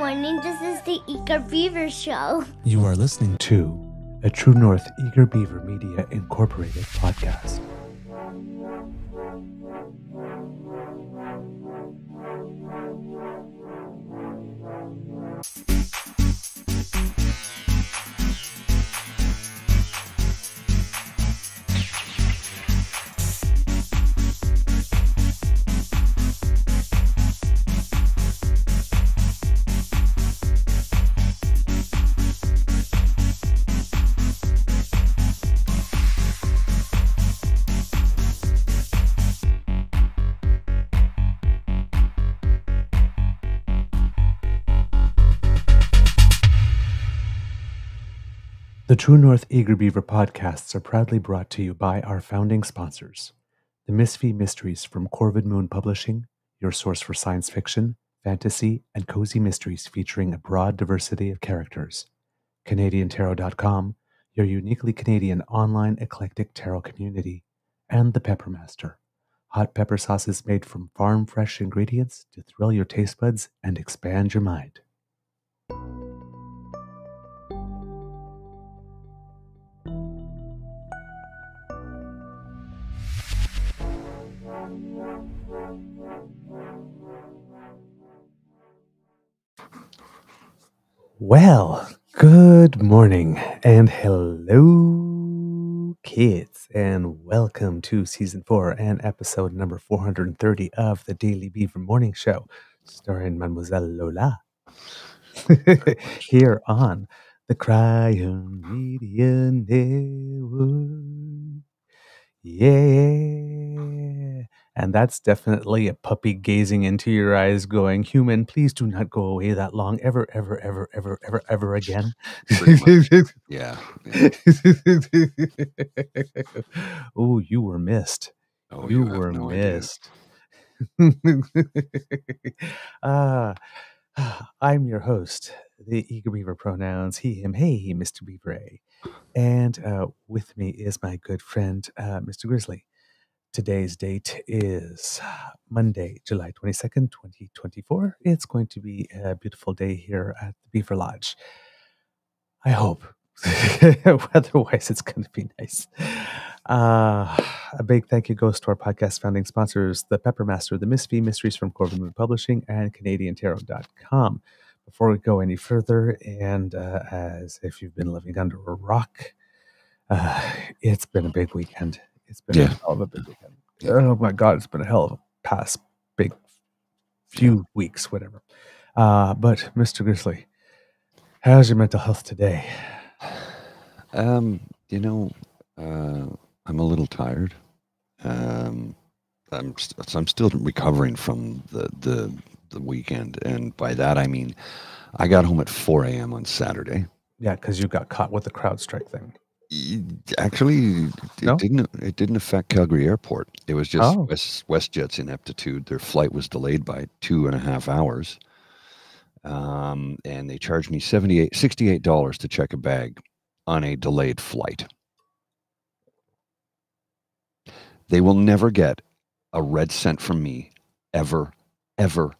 morning. This is the Eager Beaver Show. You are listening to a True North Eager Beaver Media Incorporated podcast. True North Eager Beaver podcasts are proudly brought to you by our founding sponsors The Misfit Mysteries from Corvid Moon Publishing, your source for science fiction, fantasy, and cozy mysteries featuring a broad diversity of characters. CanadianTarot.com, your uniquely Canadian online eclectic tarot community. And The Peppermaster, hot pepper sauces made from farm fresh ingredients to thrill your taste buds and expand your mind. Well, good morning and hello, kids, and welcome to season four and episode number 430 of the Daily Beaver Morning Show, starring Mademoiselle Lola. Here on the Cryon Media Network. Yeah. And that's definitely a puppy gazing into your eyes, going, Human, please do not go away that long, ever, ever, ever, ever, ever, ever again. Yeah. yeah. oh, you were missed. Oh, you have were no missed. Ah, I'm your host, the Eager Beaver pronouns, he, him, hey, Mr. Beaver And uh, with me is my good friend, uh, Mr. Grizzly. Today's date is Monday, July 22nd, 2024. It's going to be a beautiful day here at the Beaver Lodge. I hope. Otherwise, it's going to be nice. Uh, a big thank you goes to our podcast founding sponsors, The Pepper Master, The Misfit Mysteries from Corvid Moon Publishing, and CanadianTarot.com. Before we go any further, and uh, as if you've been living under a rock, uh, it's been a big weekend. It's been a hell of a big weekend. Oh my God, it's been a hell of a past big few weeks, whatever. Uh, but Mr. Grizzly, how's your mental health today? Um, you know, uh, I'm a little tired. Um, I'm st- I'm still recovering from the the the weekend, and by that I mean I got home at 4 a.m. on Saturday. Yeah, because you got caught with the CrowdStrike thing. Actually, it No? didn't. It didn't affect Calgary Airport. It was just Oh. West WestJet's ineptitude. Their flight was delayed by two and a half hours, um, and they charged me 78 68 dollars to check a bag on a delayed flight. They will never get a red cent from me ever, ever,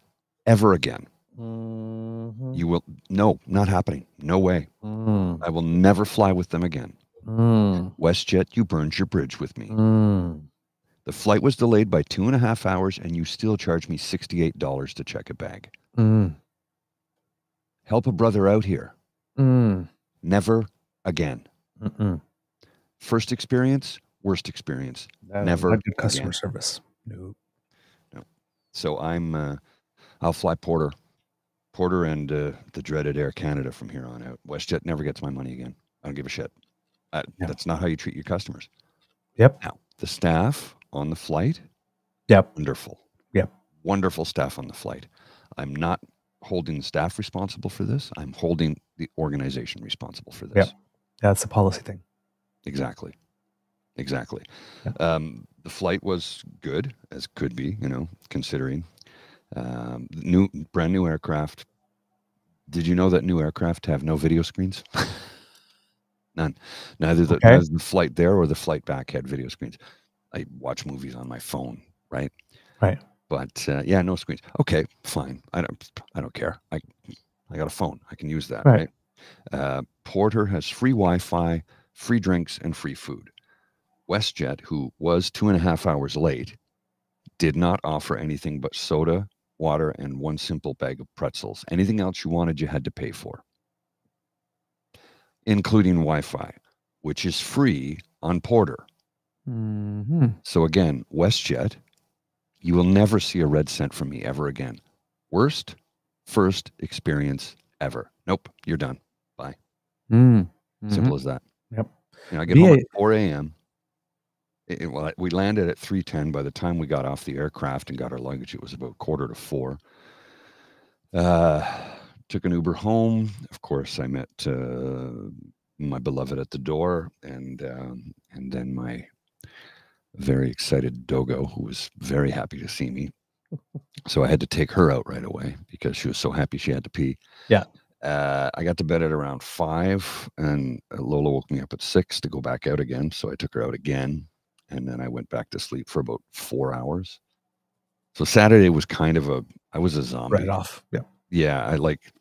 ever again. Mm-hmm. You will no, not happening. No way. Mm, I will never fly with them again. Mm, WestJet, you burned your bridge with me. mm. The flight was delayed by two and a half hours, and you still charge me $68 to check a bag. Mm, Help a brother out here. mm, Never again. mm-mm. First experience, worst experience. That is Never not good customer again. service. No. So I'm, uh, I'll fly Porter, Porter and uh, the dreaded Air Canada from here on out. WestJet never gets my money again. I don't give a shit. I, Yeah. That's not how you treat your customers. Yep. Now, the staff on the flight, Yep. wonderful. Yep. Wonderful staff on the flight. I'm not holding the staff responsible for this. I'm holding the organization responsible for this. Yep. That's a policy thing. Exactly. Exactly. Yeah. Um, the flight was good, as could be, you know, considering um, new, brand new aircraft. Did you know that new aircraft have no video screens? None. Neither the, Okay. neither the flight there or the flight back had video screens. I watch movies on my phone, right? Right. But uh, yeah, no screens. Okay, fine. I don't. I don't care. I I got a phone. I can use that, Right. right? Uh, Porter has free Wi-Fi, free drinks, and free food. WestJet, who was two and a half hours late, did not offer anything but soda, water, and one simple bag of pretzels. Anything else you wanted, you had to pay for, including Wi-Fi, which is free on Porter. hmm So again, WestJet, you will never see a red cent from me ever again. Worst first experience ever. Nope, you're done. Mm. Simple as that. Yep. You know, I get home at 4 a.m. Well, we landed at 3:10. By the time we got off the aircraft and got our luggage, it was about quarter to four. Uh, took an Uber home. Of course, I met uh, my beloved at the door, and um, and then my very excited Dogo, who was very happy to see me. So I had to take her out right away because she was so happy she had to pee. Yeah. Uh, I got to bed at around five, and uh, Lola woke me up at six to go back out again. So I took her out again, and then I went back to sleep for about four hours. So Saturday was kind of a I was a zombie. right off. Yeah. Yeah, I like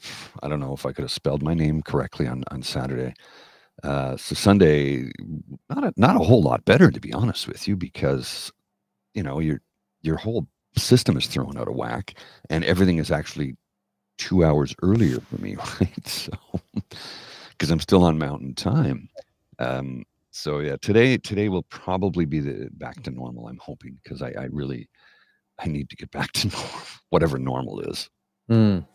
I don't know if I could have spelled my name correctly on on Saturday. Uh, so Sunday, not a, not a whole lot better to be honest with you, because you know your your whole system is thrown out of whack, and everything is actually two hours earlier for me, right? So because I'm still on Mountain Time. Um, so yeah, today today will probably be the back to normal. I'm hoping because I, I really I need to get back to normal, whatever normal is. Mm.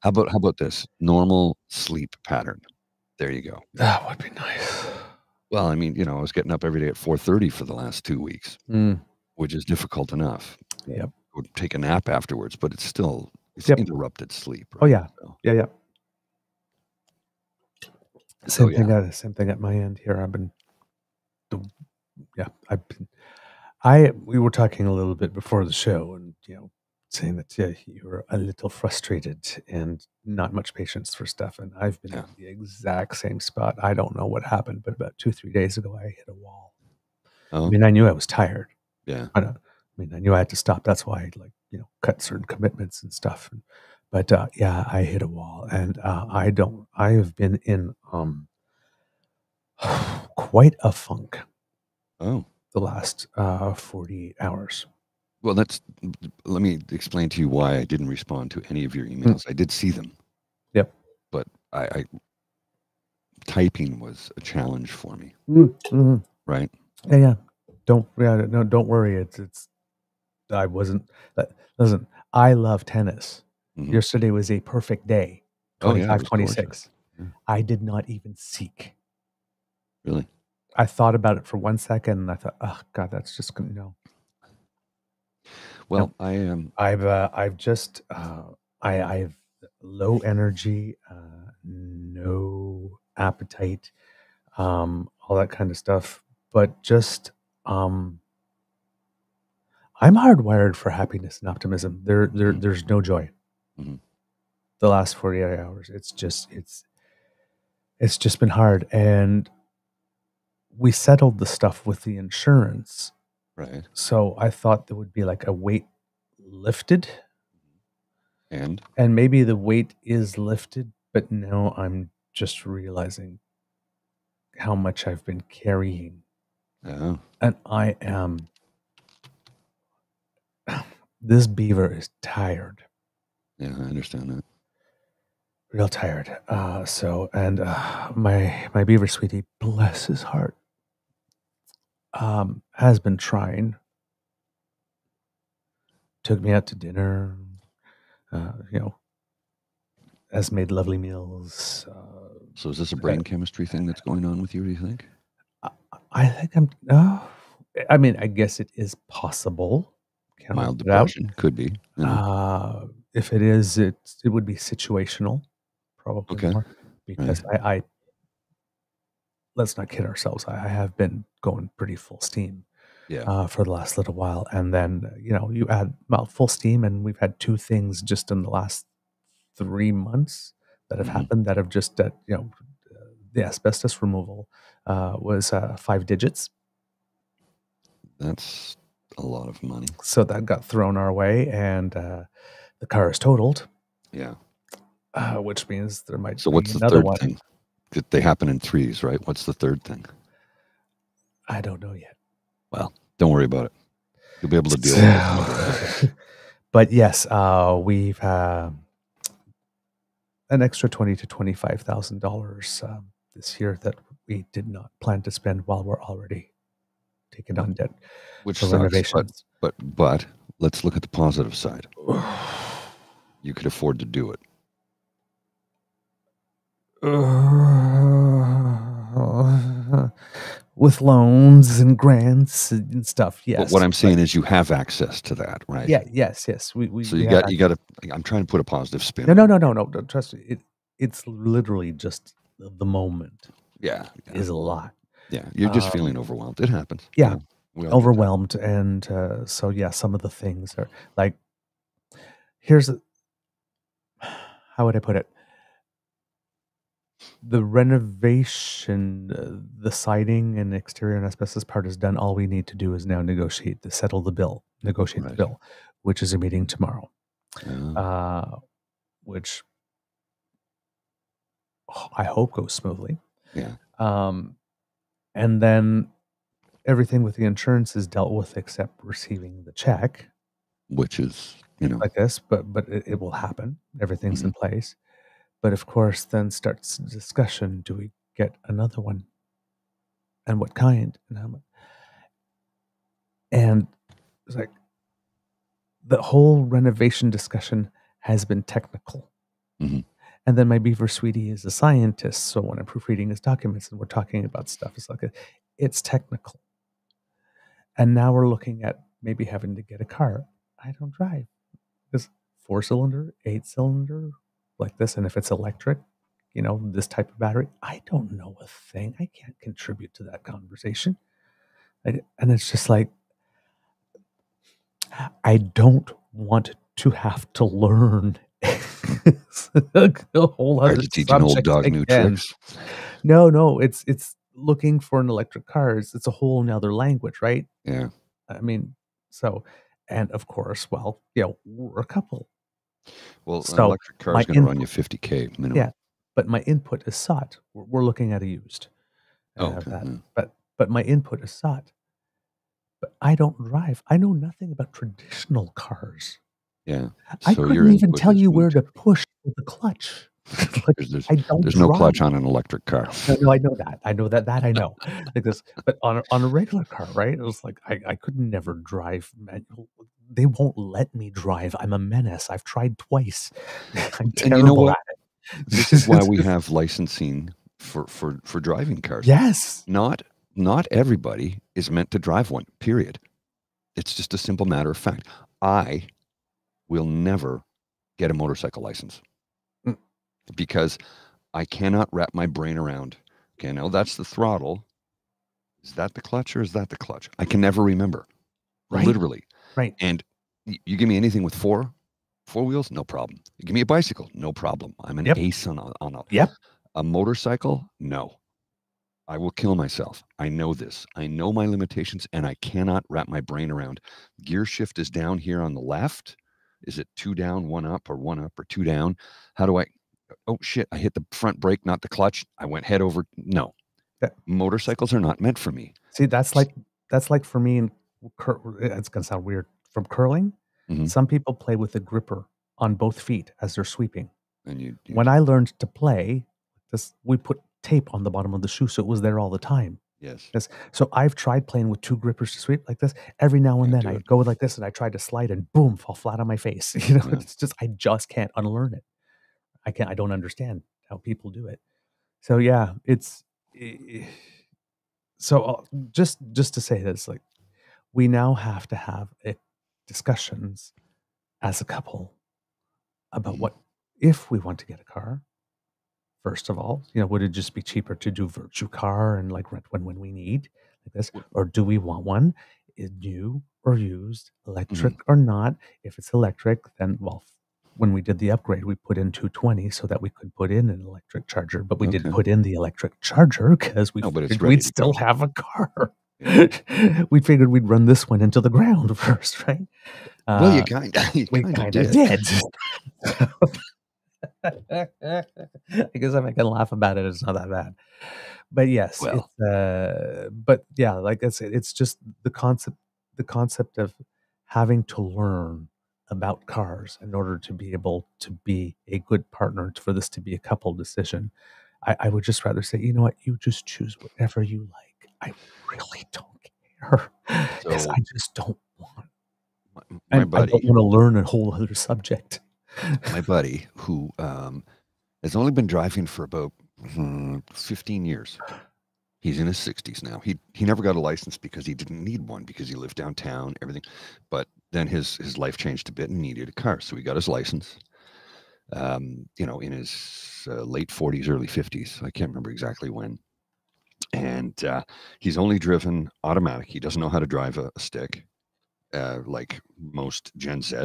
How about how about this normal sleep pattern? There you go. That would be nice. Well, I mean, you know, I was getting up every day at 4:30 for the last two weeks, Mm. which is difficult enough. Yep. Would take a nap afterwards, but it's still it's Yep. interrupted sleep. Oh yeah. So, Yeah. Yeah. so Same thing. At, same thing at my end here. I've been. Yeah. I've been. I we were talking a little bit before the show, and you know, saying that yeah, you were a little frustrated and not much patience for stuff, and I've been Yeah. in the exact same spot. I don't know what happened, but about two three days ago, I hit a wall. I Oh, mean, I knew I was tired. yeah. I, I mean, I knew I had to stop. That's why I like, you know, cut certain commitments and stuff. And, but uh, yeah, I hit a wall, and uh, I don't. I have been in um, quite a funk Oh, the last uh, hours. Well, that's. Let me explain to you why I didn't respond to any of your emails. I did see them. Mm. Yep. But I, I typing was a challenge for me. Mm-hmm. Right. Yeah, yeah. Don't yeah, no, don't worry. It's it's. I wasn't. Uh, listen, I love tennis. Mhm. Yesterday was a perfect day. Oh, yeah, it 25, was 26. Yeah. I did not even seek. Really. I thought about it for one second, and I thought, "Oh God, that's just gonna no." Well, I am. I've uh, I've just uh, I I've low energy, uh, no appetite, um, all that kind of stuff. But just um, I'm hardwired for happiness and optimism. There there Mhm. there's no joy. Mhm. The last 48 hours, it's just it's it's just been hard, and we settled the stuff with the insurance. Right. So I thought there would be like a weight lifted, And and maybe the weight is lifted, but now I'm just realizing how much I've been carrying. uh, And I am, this beaver is tired, yeah, I understand that. real tired. Uh, so, and uh, my, my beaver sweetie, bless his heart, um, has been trying. Took me out to dinner, uh, you know, has made lovely meals. Uh, So is this a brain chemistry thing that's going on with you? Do you think? I, I think I'm. Oh, I mean, I guess it is possible. Can't Mild depression could be. yeah. Uh, if it is, it it would be situational, probably Okay. more, because I, I. Let's not kid ourselves. I, I have been going pretty full steam yeah. uh, for the last little while, and then you know you add well full steam, and we've had two things just in the last three months that have Mhm. happened that have just uh, you know the asbestos removal uh, was uh, five digits, That's a lot of money. so that got thrown our way, and uh, the car is totaled. Yeah. uh, which means there might So be what's the third one. thing? That They happen in threes, right? What's the third thing? I don't know yet. Well, don't worry about it. You'll be able to deal with it. But yes, uh, we've uh, an extra twenty to twenty five thousand dollars um, this year that we did not plan to spend while we're already taken on debt Which for sucks, but, renovations. but but let's look at the positive side. You could afford to do it. with loans and grants and stuff. Yes. But what I'm saying is you have access to that, right? yeah, yes, yes. We, we So you have got you got to. I'm trying to put a positive spin. No, no, no, no, no. Trust me. It, it's literally just the moment Yeah, yeah, is a lot. yeah. You're just um, feeling overwhelmed. It happens. yeah, we. Overwhelmed, and uh, so yeah, some of the things are like. Here's, a, how would I put it? The renovation, uh, the siding and exterior and asbestos part is done. All we need to do is now negotiate to settle the bill, negotiate Right. the bill, which is a meeting tomorrow. Yeah. uh, which I hope goes smoothly. Yeah. Um, and then everything with the insurance is dealt with except receiving the check Which is you know like this, but but it, it will happen. Everything's in place. But of course, then starts the discussion: Do we get another one, and what kind, and how much? And it's like the whole renovation discussion has been technical. Mhm. And then my beaver sweetie is a scientist, so when I'm proofreading his documents and we're talking about stuff, it's like a, it's technical. And now we're looking at maybe having to get a car. I don't drive this four cylinder, eight cylinder, like this. And if it's electric, you know, this type of battery, I don't know a thing. I can't contribute to that conversation. I- and it's just like, I don't want to have to learn a whole other hard to teach an old dog new tricks. No, no, it's it's looking for an electric car. It's, it's a whole nother language, right? Yeah. I mean, so, and of course, well, you know, we're a couple, Well, an electric car is going to run you 50k minimum. Yeah. but my input is sought. We're, we're looking at a used. I Oh, okay, that. yeah. But but my input is sought. But I don't drive. I know nothing about traditional cars. Yeah. I So couldn't even tell you where to push with the clutch. like, There's, there's, I don't. there's no clutch on an electric car. No, no, I know that. I know that. That I know. like this, but on a, on a regular car, right? It was like I, I could never drive manual. They won't let me drive. I'm a menace. I've tried twice. I'm you know what? at it. This is why we have licensing for for for driving cars. yes. Not not everybody is meant to drive one. Period. It's just a simple matter of fact. I will never get a motorcycle license Mm. because I cannot wrap my brain around. Okay, now that's the throttle. Is that the clutch or is that the clutch? I can never remember. Right. Literally. Right. And you give me anything with four, four wheels, no problem. You give me a bicycle, no problem. I'm an Yep. ace on a, on a, Yep. a motorcycle, no. I will kill myself. I know this. I know my limitations and I cannot wrap my brain around. Gear shift is down here on the left. Is it two down, one up, or one up, or two down? How do I? Oh shit! I hit the front brake, not the clutch. I went head over. No, Yeah. motorcycles are not meant for me. See, that's like that's like for me. And cur- it's gonna sound weird from curling. Mhm. Some people play with a gripper on both feet as they're sweeping. And you, you When I learned to play, this we put tape on the bottom of the shoe so it was there all the time. yes, Yes. So I've tried playing with two grippers to sweep like this. Every now and Can't then I it. go like this and I try to slide and boom, fall flat on my face. You know, Yeah. it's just I just can't unlearn it. I can't. I don't understand how people do it. So yeah, it's eh, so uh, just just to say this, like we now have to have eh, discussions as a couple about Mhm. what if we want to get a car. First of all, you know, would it just be cheaper to do virtue car and like rent one when we need like this, or do we want one is new or used, electric or not? If it's electric, then well, when we did the upgrade, we put in 220 so that we could put in an electric charger, but we Okay. didn't put in the electric charger because we no, figured we'd still go. have a car. we figured we'd run this one into the ground first, right? well, you Uh, kind of, we kind of did. I guess I can laugh about it, it's not that bad. But yes, Well. it's uh but yeah, like I said, it's just the concept the concept of having to learn about cars in order to be able to be a good partner for this to be a couple decision. I, I would just rather say, you know what, you just choose whatever you like. I really don't care. Because So- I just don't want My, my I buddy, don't want to learn a whole other subject. my buddy, who um, has only been driving for about hmm, 15 years. He's in his 60s now. He he never got a license because he didn't need one because he lived downtown, everything. But then his his life changed a bit and needed a car, so he got his license. Um, you know, in his uh, late 40s, early 50s. I can't remember exactly when. And uh, he's only driven automatic. He doesn't know how to drive a, a stick, uh, like most Gen Z.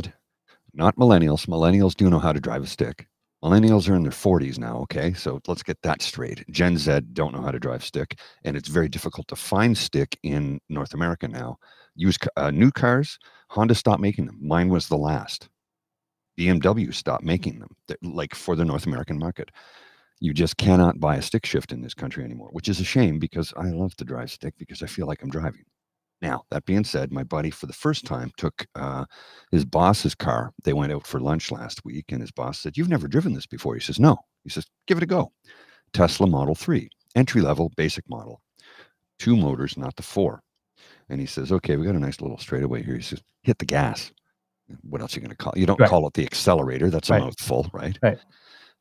Not millennials. Millennials do know how to drive a stick. Millennials are in their 40s now, okay? So let's get that straight. Gen Z don't know how to drive stick, and it's very difficult to find stick in North America now. Use uh, new cars, Honda stopped making them. Mine was the last. BMW stopped making them, like for the North American market. You just cannot buy a stick shift in this country anymore, which is a shame because I love to drive stick because I feel like I'm driving. Now, that being said, my buddy for the first time took uh, his boss's car. They went out for lunch last week, and his boss said, You've never driven this before. He says, No. He says, Give it a go. Tesla Model 3, entry level, basic model, two motors, not the four. And he says, Okay, we got a nice little straightaway here. He says, Hit the gas. What else are you going to call it? You don't Right. call it the accelerator. That's a Right. mouthful, right? Right.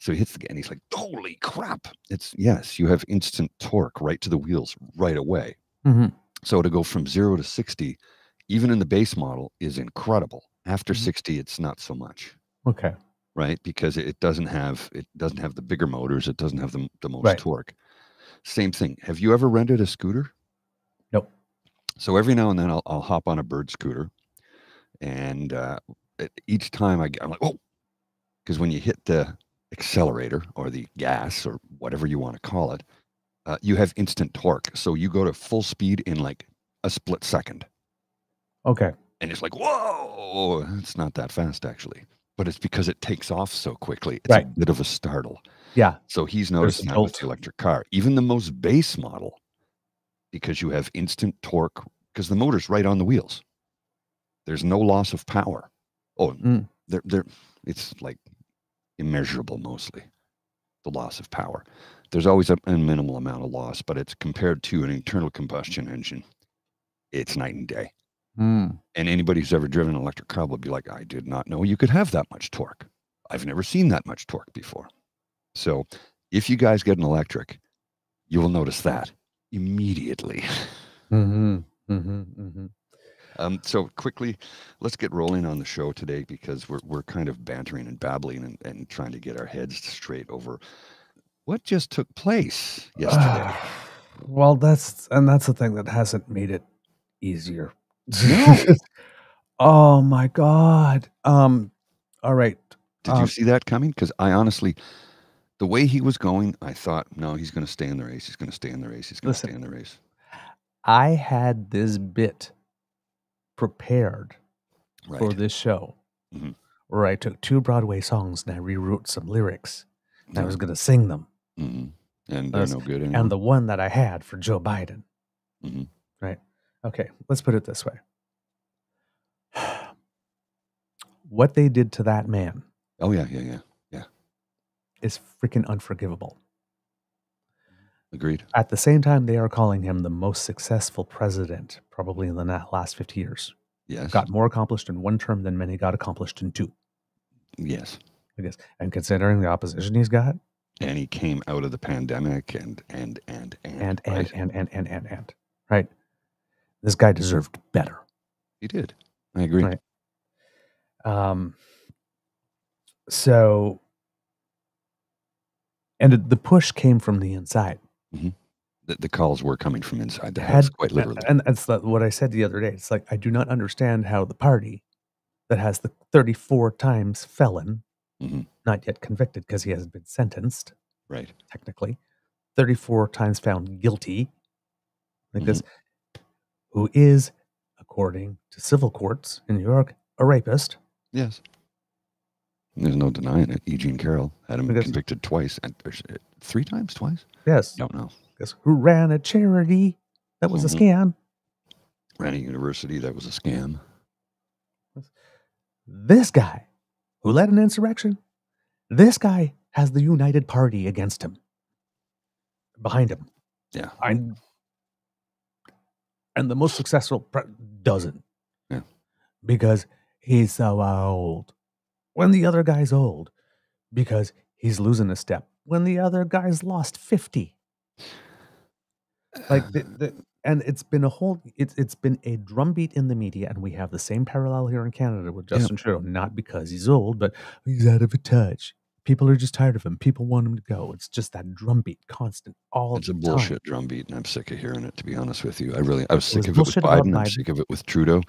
So he hits the and he's like, Holy crap. It's yes, you have instant torque right to the wheels right away. Mm-hmm. So to go from zero to 60, even in the base model, is incredible. After Mhm. 60, it's not so much, Okay. right? Because it doesn't have it doesn't have the bigger motors, it doesn't have the, the most Right. torque. Same thing. Have you ever rented a scooter? Nope. So every now and then I'll, I'll hop on a bird scooter, and uh, each time I get, I'm like, oh, because when you hit the accelerator or the gas or whatever you want to call it, uh, you have instant torque. So you go to full speed in like a split second Okay. and it's like whoa it's not that fast actually but it's because it takes off so quickly it's Right. a bit of a startle Yeah. so he's noticing that with the electric car even the most base model because you have instant torque because the motor's right on the wheels there's no loss of power oh Mm. they're, they're it's like immeasurable mostly the loss of power there's always a, a minimal amount of loss but it's compared to an internal combustion engine it's night and day Mm. and anybody who's ever driven an electric car will be like, I did not know you could have that much torque. I've never seen that much torque before. So if you guys get an electric, you will notice that immediately. Mm-hmm. Mm-hmm. Mm-hmm. Um, so quickly, let's get rolling on the show today because we're, we're kind of bantering and babbling and, and trying to get our heads straight over what just took place yesterday. well, that's and that's the thing that hasn't made it easier. No. oh my god. Um. All right. Did you Um, see that coming? Because I honestly, the way he was going, I thought, no, he's going to stay in the race. He's going to stay in the race. He's going to stay in the race. I had this bit prepared Right. for this show, Mhm. where I took two Broadway songs and I rewrote some lyrics. And I was going to sing them, Mhm. And they're That's- no good anymore. and the one that I had for Joe Biden. Mhm. Right. Okay. Let's put it this way. What they did to that man oh yeah. yeah, yeah, yeah. is freaking unforgivable. Agreed. At the same time, they are calling him the most successful president probably in the last 50 years. Yes. Got more accomplished in one term than many got accomplished in two. Yes. I guess. And considering the opposition he's got, And he came out of the pandemic and and and and and and right? and and and and and right, this guy deserved better. he did. I agree. Right. Um. So, and the push came from the inside. The, the calls were coming from inside the Had- house, quite literally. And that's what I said the other day. It's like I do not understand how the party that has the 34 times felon, Mhm. not yet convicted because he hasn't been sentenced right. technically, 34 times found guilty, because who is, according to civil courts in New York, a rapist, Yes. There's no denying it. E. Jean Carroll had him Because- convicted twice, and three times, twice. Yes. Don't know. Guess who ran a charity that was a Mhm. scam? Ran a university that was a scam. This guy who led an insurrection, this guy has the United Party against him, behind him. Yeah. I, and the most successful pre- doesn't. Yeah. Because he's so old. When the other guy's old, because he's losing a step. When the other guy's lost 50. Like, the, the, and it's been a whole, it's it's been a drumbeat in the media, and we have the same parallel here in Canada with Yeah. Justin Trudeau, not because he's old, but he's out of touch. People are just tired of him. People want him to go. It's just that drumbeat, constant, all It's a bullshit drumbeat, and I'm sick of hearing it. To be honest with you, I really, I was was sick of it with about Biden. I'm sick of it with Trudeau.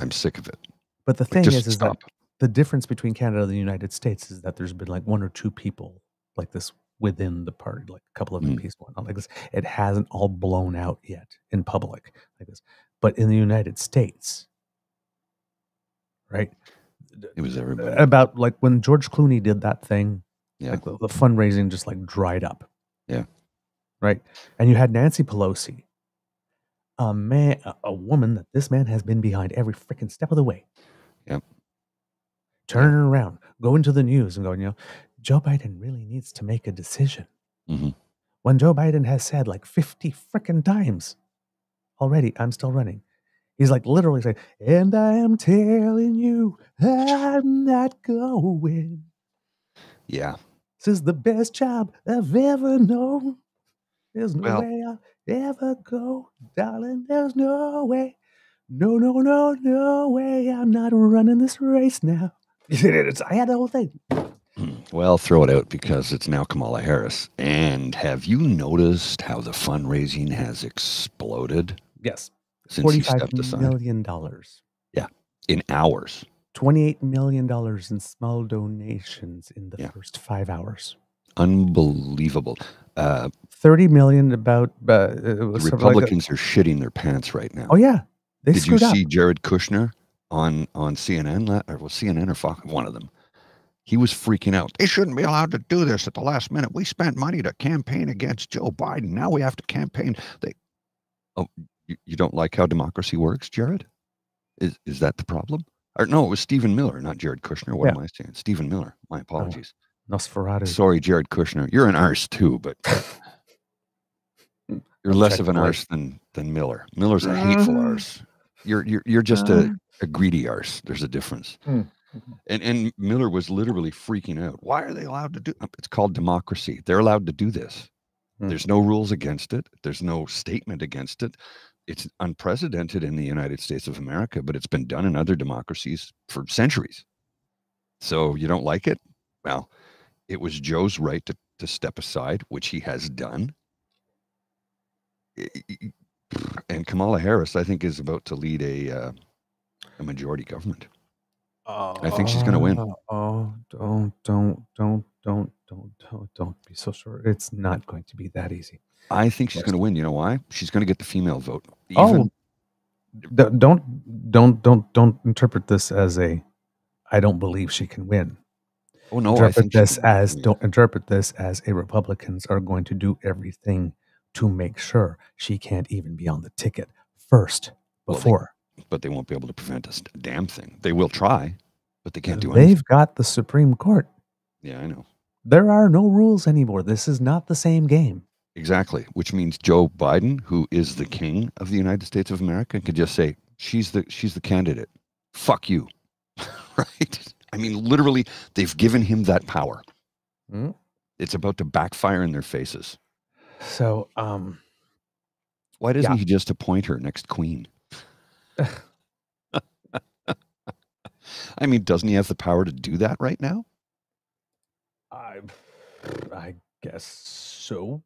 I'm sick of it. But the Like, thing is, is stop. that the difference between Canada and the United States is that there's been like one or two people like this within the party, like a couple of Mm. MPs going on like this. It hasn't all blown out yet in public like this. But in the United States, right? It was everybody. About like when George Clooney did that thing, Yeah. like the, the fundraising just like dried up. Yeah. Right. And you had Nancy Pelosi, a man, a, a woman that this man has been behind every freaking step of the way. Yep. Turning around, going to the news and going, you know, Joe Biden really needs to make a decision. Mhm. When Joe Biden has said like 50 freaking times already, I'm still running. He's like literally saying, and I am telling you, I'm not going. Yeah. This is the best job I've ever known. There's no Well- way I'll ever go, darling. There's no way. No, no, no, no way. I'm not running this race now. It's- I had the whole thing. Well, throw it out because it's now Kamala Harris. And have you noticed how the fundraising has exploded Yes. since he stepped aside million dollars. Yeah. In hours? $28 million in small donations in the Yeah. first five hours. Unbelievable. Uh, 30 million about uh, it the was like. Republicans are shitting their pants right now. oh, yeah. They Did you screwed up. see Jared Kushner on on CNN or was CNN or Fox? One of them. He was freaking out. They shouldn't be allowed to do this at the last minute. We spent money to campaign against Joe Biden. Now we have to campaign. They, oh, you, you don't like how democracy works, Jared? Is is that the problem? Or no, it was Stephen Miller, not Jared Kushner. What Yeah. am I saying? Stephen Miller. My apologies. Nosferatu. Sorry, Jared Kushner. You're an arse too, but you're less of an arse than than Miller. Miller's a hateful Mm. arse. You're you're you're just a, a greedy arse. There's a difference. Mm. And and Miller was literally freaking out. Why are they allowed to do? It's called democracy. They're allowed to do this. Mm. There's no rules against it. There's no statement against it. It's unprecedented in the United States of America, but it's been done in other democracies for centuries. So you don't like it? Well, it was Joe's right to, to step aside, which he has done. And Kamala Harris, I think, is about to lead a uh, a majority government. I think she's gonna win. Oh, Oh, don't, don't, don't, don't, don't, don't, don't be so sure. It's not going to be that easy. I think she's going to win. You know why? She's going to get the female vote. Oh, don't, don't, don't, don't interpret this as a. I don't believe she can win. oh no! Interpret this as win. don't interpret this as a Republicans are going to do everything to make sure she can't even be on the ticket first before but they won't be able to prevent a s- damn thing. They will try, but they can't do anything. they've got the Supreme Court. Yeah, I know There are no rules anymore. This is not the same game. exactly. Which means Joe Biden, who is the king of the United States of America, could just say she's the she's the candidate. Fuck you, right? I mean, literally, they've given him that power. Mm. It's about to backfire in their faces. So, um, Why doesn't Yeah. he just appoint her next queen? I mean, doesn't he have the power to do that right now? I, I guess so.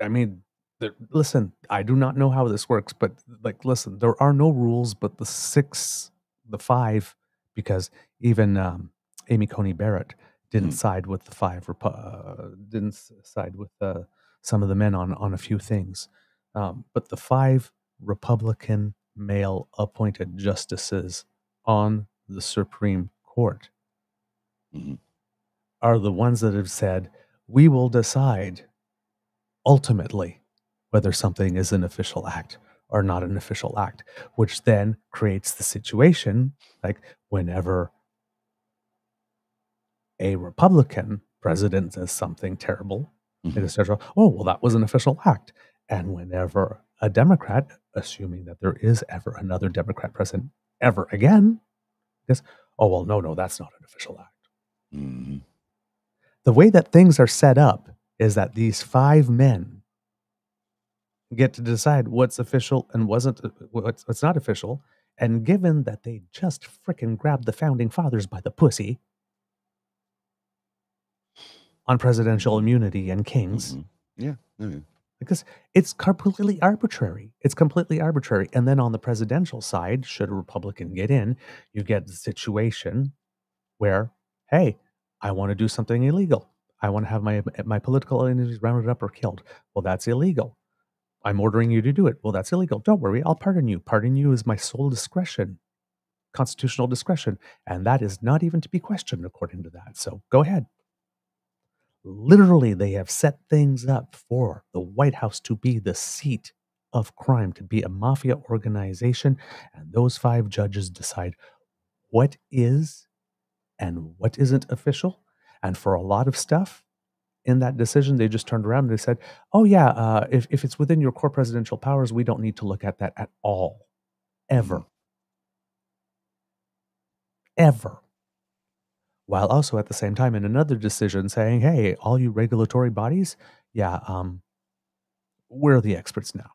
I mean, there, listen, I do not know how this works, but like, listen, there are no rules, but the six, the five, because even um, Amy Coney Barrett didn't Hmm. side with the five, uh, didn't side with uh, some of the men on on a few things, um, but the five Republican male appointed justices on the Supreme Court Mhm. are the ones that have said, we will decide ultimately whether something is an official act or not an official act, which then creates the situation like whenever a Republican president says something terrible, Mhm. it is said, oh, well, that was an official act. And whenever a Democrat, assuming that there is ever another Democrat president ever again, goes, oh, well, no, no, that's not an official act. Mhm. The way that things are set up is that these five men get to decide what's official and wasn't what's, what's not official. And given that they just frickin' grabbed the founding fathers by the pussy on presidential immunity and kings, Mhm. Yeah. Because it's completely arbitrary. It's completely arbitrary. And then on the presidential side, should a Republican get in, you get the situation where, hey, I want to do something illegal. I want to have my my political enemies rounded up or killed. Well, that's illegal. I'm ordering you to do it. Well, that's illegal. Don't worry, I'll pardon you. Pardon you is my sole discretion, constitutional discretion, and that is not even to be questioned according to that. So go ahead. Literally, they have set things up for the White House to be the seat of crime, to be a mafia organization. And those five judges decide what is and what isn't official. And for a lot of stuff in that decision, they just turned around and they said, oh, yeah, uh, if, if it's within your core presidential powers, we don't need to look at that at all. Ever. Ever while also at the same time in another decision saying, "Hey, all you regulatory bodies, yeah, um, we're the experts now."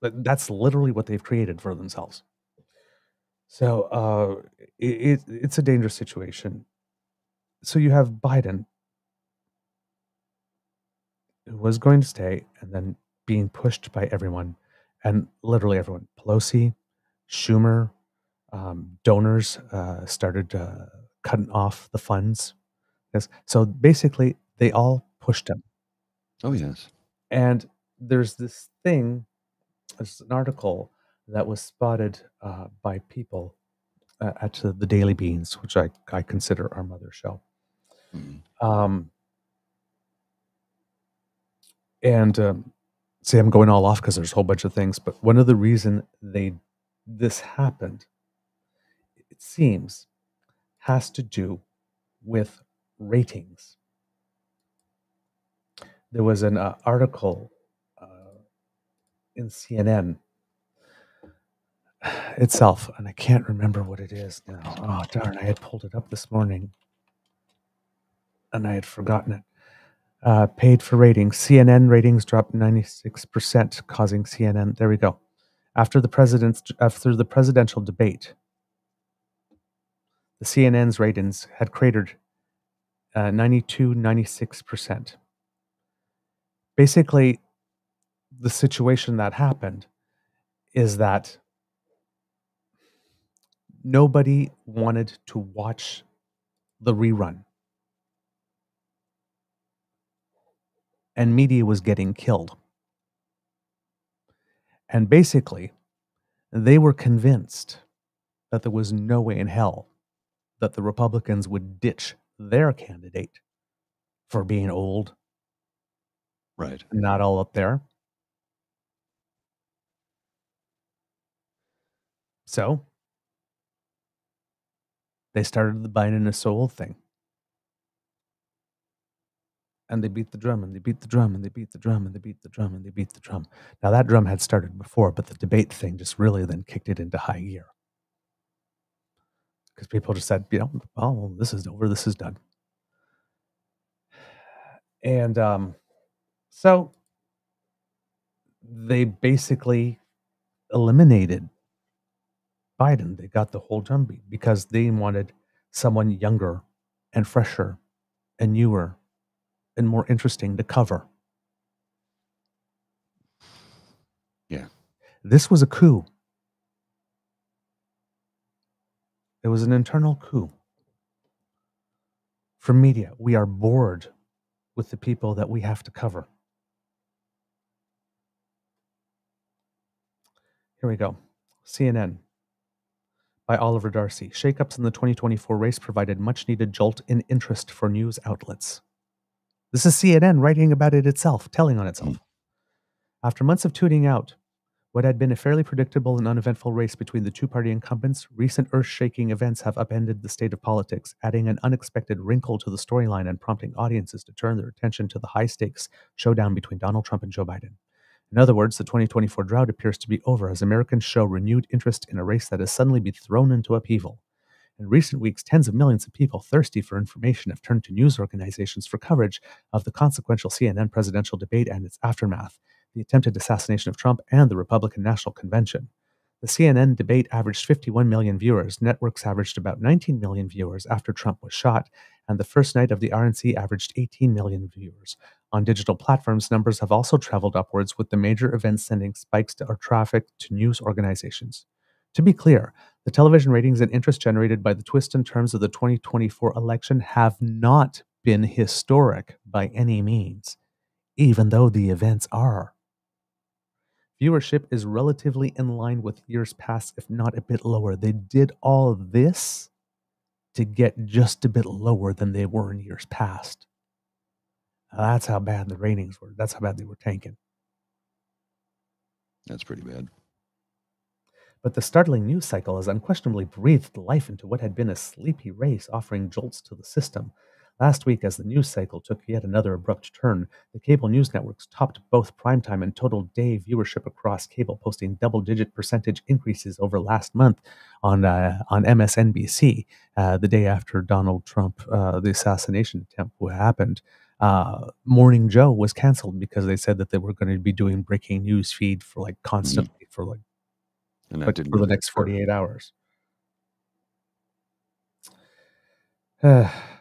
But that's literally what they've created for themselves. So uh, it, it, it's a dangerous situation. So you have Biden, who was going to stay, and then being pushed by everyone, and literally everyone, Pelosi, Schumer, um, donors uh, started uh, cutting off the funds. Yes. So basically, they all pushed him. Oh yes. And there's this thing, there's an article that was spotted uh, by people uh, at the Daily Beans, which I, I consider our mother show. Mhm. Um, and um, see, I'm going all off because there's a whole bunch of things. But one of the reason they this happened, it seems, has to do with ratings. There was an uh, article uh, in CNN itself, and I can't remember what it is now. Oh darn! I had pulled it up this morning, and I had forgotten it. Uh, paid for ratings. CNN ratings dropped 96%, causing CNN. There we go. After the president's after the presidential debate, the CNN's ratings had cratered uh, 92, 96%. Basically, the situation that happened is that nobody wanted to watch the rerun. And media was getting killed. And basically, they were convinced that there was no way in hell that the Republicans would ditch their candidate for being old, Right. not all up there. So they started the Biden is so old thing. And they beat the drum and they beat the drum and they beat the drum and they beat the drum and they beat the drum. Now that drum had started before, but the debate thing just really then kicked it into high gear. Because people just said, you know, oh, this is over, this is done. And um, so they basically eliminated Biden. They got the whole drumbeat because they wanted someone younger and fresher and newer and more interesting to cover. Yeah. This was a coup. It was an internal coup. For media, we are bored with the people that we have to cover. Here we go. CNN. by Oliver Darcy. Shakeups in the 2024 race provided much needed jolt in interest for news outlets. This is CNN writing about it itself, telling on itself. After months of tuning out, what had been a fairly predictable and uneventful race between the two party incumbents, recent earth shaking events have upended the state of politics, adding an unexpected wrinkle to the storyline and prompting audiences to turn their attention to the high stakes showdown between Donald Trump and Joe Biden. In other words, the 2024 drought appears to be over as Americans show renewed interest in a race that has suddenly been thrown into upheaval. In recent weeks, tens of millions of people thirsty for information have turned to news organizations for coverage of the consequential CNN presidential debate and its aftermath, the attempted assassination of Trump, and the Republican National Convention. The CNN debate averaged 51 million viewers. Networks averaged about 19 million viewers after Trump was shot, and the first night of the RNC averaged 18 million viewers. On digital platforms, numbers have also traveled upwards, with the major events sending spikes to our traffic to news organizations. To be clear, the television ratings and interest generated by the twist and turns of the 2024 election have not been historic by any means, even though the events are. Viewership is relatively in line with years past, if not a bit lower. They did all this to get just a bit lower than they were in years past. Now, That's how bad the ratings were. That's how bad they were tanking. That's pretty bad. But the startling news cycle has unquestionably breathed life into what had been a sleepy race, offering jolts to the system. Last week, as the news cycle took yet another abrupt turn, the cable news networks topped both primetime and total day viewership across cable, posting double-digit percentage increases over last month on uh, on MSNBC, uh, the day after Donald Trump, uh, the assassination attempt happened. Uh, Morning Joe was canceled because they said that they were going to be doing breaking news feed for like constantly for like and for the next 48 hours.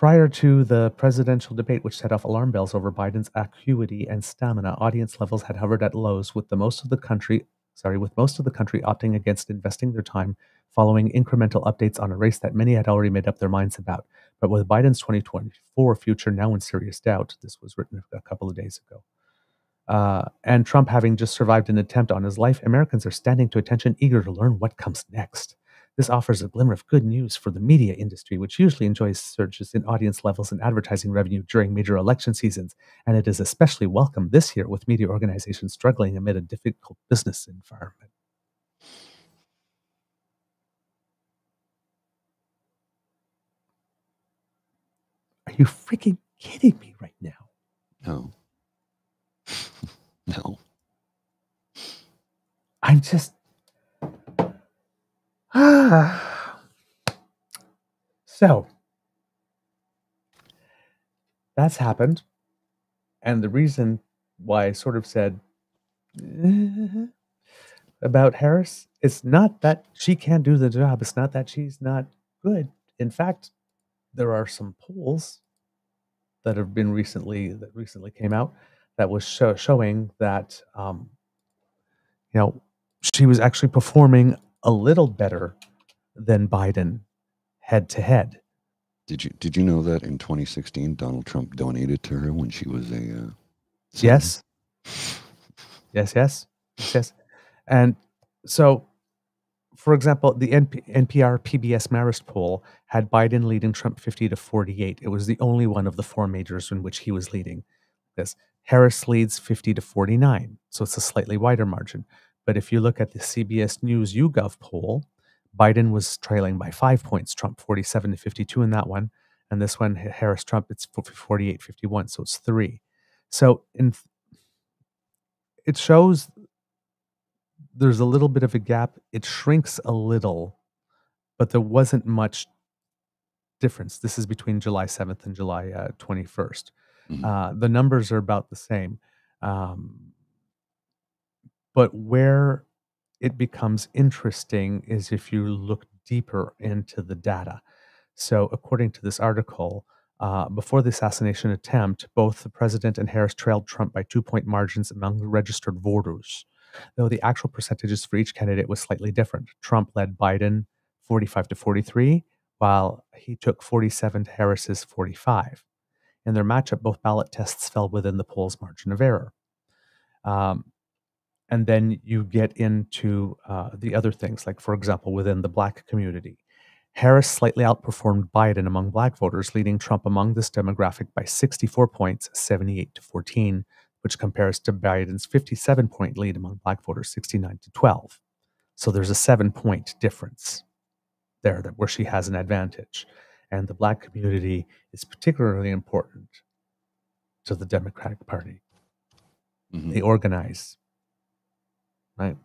Prior to the presidential debate, which set off alarm bells over Biden's acuity and stamina, audience levels had hovered at lows, with the most of the country, sorry, with most of the country opting against investing their time following incremental updates on a race that many had already made up their minds about. But with Biden's 2024 future now in serious doubt, this was written a couple of days ago. Uh, and Trump having just survived an attempt on his life, Americans are standing to attention, eager to learn what comes next. This offers a glimmer of good news for the media industry, which usually enjoys surges in audience levels and advertising revenue during major election seasons, and it is especially welcome this year with media organizations struggling amid a difficult business environment. Are you freaking kidding me right now? No. no. I'm just so that's happened. And the reason why I sort of said eh, about Harris, it's not that she can't do the job. It's not that she's not good. In fact, there are some polls that have been recently that recently came out that was show, showing that um, you know she was actually performing a little better than Biden head to head. Did you did you know that in 2016 Donald Trump donated to her when she was a uh, yes, yes, yes, yes, and so, for example, the NP, NPR PBS Marist poll had Biden leading Trump 50 to 48. It was the only one of the four majors in which he was leading. This Harris leads 50 to 49, so it's a slightly wider margin. But if you look at the CBS News YouGov poll, Biden was trailing by five points, Trump 47 to 52 in that one. And this one, Harris Trump, it's 48 51. So it's three. So in, it shows there's a little bit of a gap. It shrinks a little, but there wasn't much difference. This is between July 7th and July uh, 21st. Mm-hmm. Uh, the numbers are about the same. Um, but where it becomes interesting is if you look deeper into the data. So, according to this article, uh, before the assassination attempt, both the president and Harris trailed Trump by two point margins among registered voters, though the actual percentages for each candidate was slightly different. Trump led Biden 45 to 43, while he took 47 to Harris's 45. In their matchup, both ballot tests fell within the poll's margin of error. Um, and then you get into uh, the other things, like, for example, within the black community. Harris slightly outperformed Biden among black voters, leading Trump among this demographic by 64 points, 78 to 14, which compares to Biden's 57 point lead among black voters, 69 to 12. So there's a seven point difference there that where she has an advantage. And the black community is particularly important to the Democratic Party. Mhm. They organize. Right.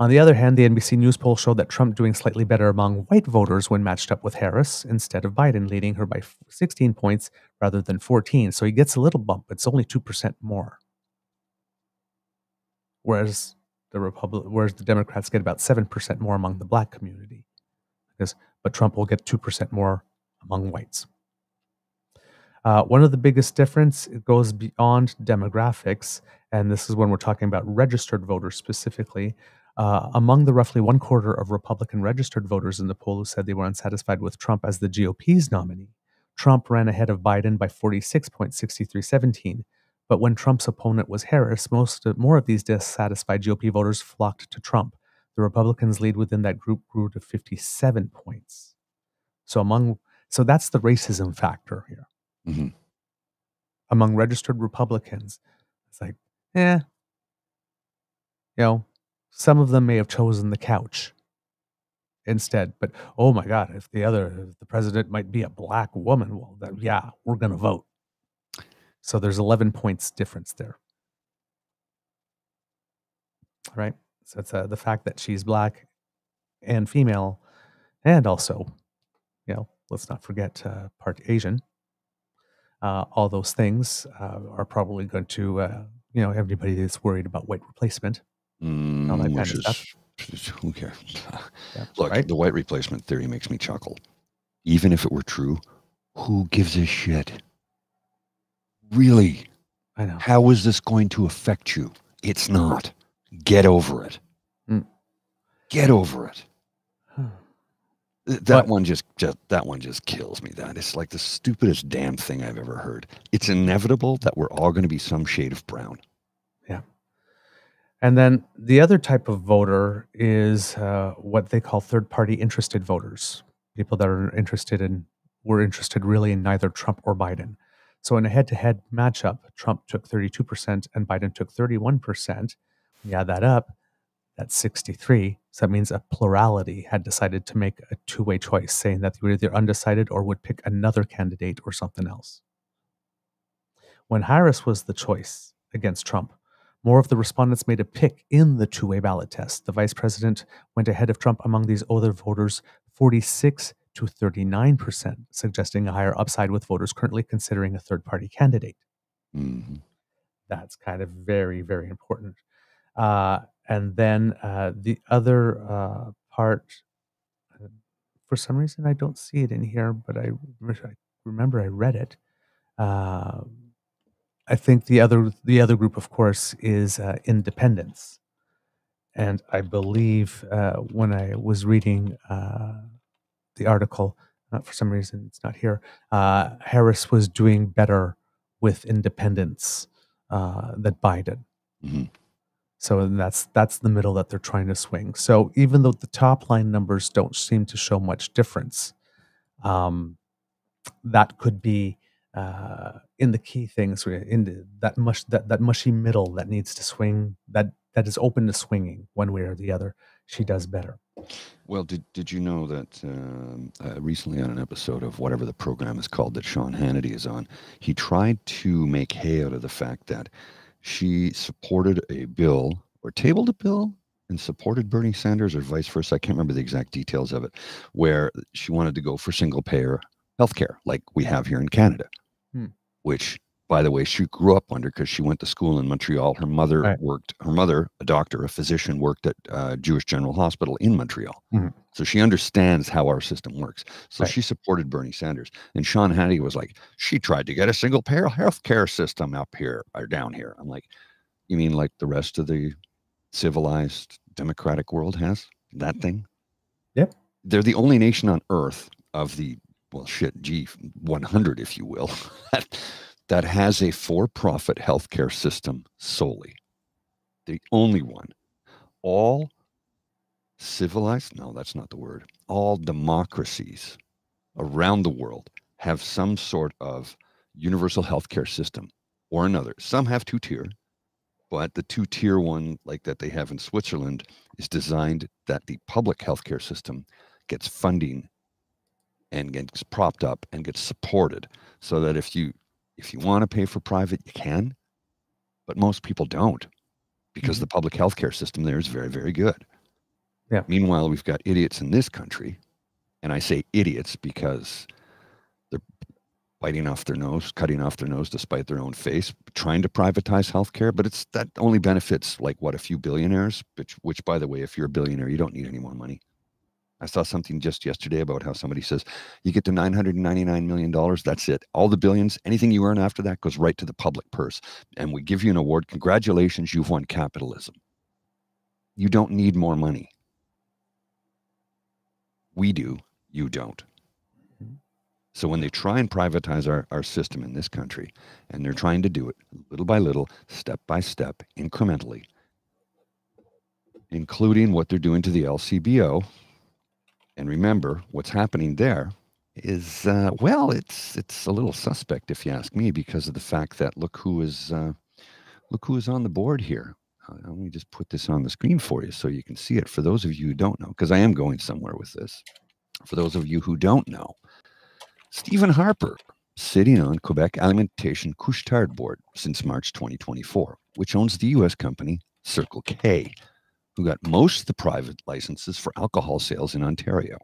On the other hand, the NBC News poll showed that Trump doing slightly better among white voters when matched up with Harris instead of Biden, leading her by 16 points rather than 14. So he gets a little bump. It's only 2% more. Whereas the Republic, whereas the Democrats get about 7% more among the black community. Because, but Trump will get 2% more among whites. Uh, one of the biggest difference it goes beyond demographics, and this is when we're talking about registered voters specifically. Uh, among the roughly one quarter of Republican registered voters in the poll who said they were unsatisfied with Trump as the GOP's nominee, Trump ran ahead of Biden by 46.6317. But when Trump's opponent was Harris, most more of these dissatisfied GOP voters flocked to Trump. The Republicans' lead within that group grew to 57 points. So among so that's the racism factor here Mhm. among registered Republicans. It's like, yeah, you know, some of them may have chosen the couch instead. But oh my God, if the other, if the president might be a black woman, well, then, yeah, we're going to vote. So there's 11 points difference there. Right? So it's uh, the fact that she's black and female, and also, you know, let's not forget uh, part Asian. Uh, all those things uh, are probably going to, uh, you know, everybody that's worried about white replacement. all that Mm, kind of stuff. is, who cares? Yeah, Look, right? the white replacement theory makes me chuckle. Even if it were true, who gives a shit? Really? I know. How is this going to affect you? It's not. Get over it. Mm. Get over it. Th- That But- one just, just that one just kills me. That it's like the stupidest damn thing I've ever heard. It's inevitable that we're all going to be some shade of brown. Yeah. And then the other type of voter is uh, what they call third party interested voters, people that are interested in, were interested really in neither Trump or Biden. So in a head to head matchup, Trump took 32% and Biden took 31%. You add that up, that's 63. So that means a plurality had decided to make a two way choice, saying that they were either undecided or would pick another candidate or something else. When Harris was the choice against Trump, more of the respondents made a pick in the two way ballot test. The vice president went ahead of Trump among these other voters 46 to 39%, suggesting a higher upside with voters currently considering a third party candidate. Mhm. That's kind of very, very important. Uh, and then uh, the other uh, part, uh, for some reason, I don't see it in here, but I, I remember I read it. Uh, I think the other the other group, of course, is uh, independents, and I believe uh, when I was reading the article, uh, for some reason it's not here. Harris was doing better with independents than Biden. Mhm. So that's that's the middle that they're trying to swing. So even though the top line numbers don't seem to show much difference, um, that could be uh, in the key things in the, that mush that, that mushy middle that needs to swing that that is open to swinging one way or the other. She does better. Well, did did you know that um, uh, recently on an episode of whatever the program is called that Sean Hannity is on, he tried to make hay out of the fact that she supported a bill or tabled a bill and supported Bernie Sanders or vice versa. I can't remember the exact details of it, where she wanted to go for single payer health care like we have here in Canada, Hmm. which by the way, she grew up under because she went to school in Montreal. Her mother Right. worked, her mother, a doctor, a physician, worked at uh, Jewish General Hospital in Montreal. Mhm. So she understands how our system works. So Right. she supported Bernie Sanders. And Sean Hannity was like, she tried to get a single payer health care system up here or down here. I'm like, you mean like the rest of the civilized democratic world has that thing? Yep. They're the only nation on earth of the, well, shit, G 100, if you will, that, that has a for profit healthcare system solely. the only one. All civilized, no, that's not the word. All democracies around the world have some sort of universal healthcare system or another. Some have two tier, but the two tier one, like that they have in Switzerland, is designed that the public healthcare system gets funding and gets propped up and gets supported so that if you if you want to pay for private you can but most people don't because mm-hmm. the public healthcare system there is very very good yeah meanwhile we've got idiots in this country and i say idiots because they're biting off their nose cutting off their nose despite their own face trying to privatize healthcare but it's that only benefits like what a few billionaires which which by the way if you're a billionaire you don't need any more money I saw something just yesterday about how somebody says you get to $999 million. That's it. All the billions, anything you earn after that goes right to the public purse. And we give you an award. Congratulations, you've won capitalism. You don't need more money. We do, you don't. So when they try and privatize our, our system in this country, and they're trying to do it little by little, step by step, incrementally, including what they're doing to the LCBO, and remember, what's happening there is uh, well, it's it's a little suspect if you ask me, because of the fact that look who is uh, look who is on the board here. Uh, let me just put this on the screen for you so you can see it. For those of you who don't know, because I am going somewhere with this. For those of you who don't know, Stephen Harper sitting on Quebec Alimentation Couche-Tard board since March 2024, which owns the U.S. company Circle K, who got most of the private licenses for alcohol sales in Ontario.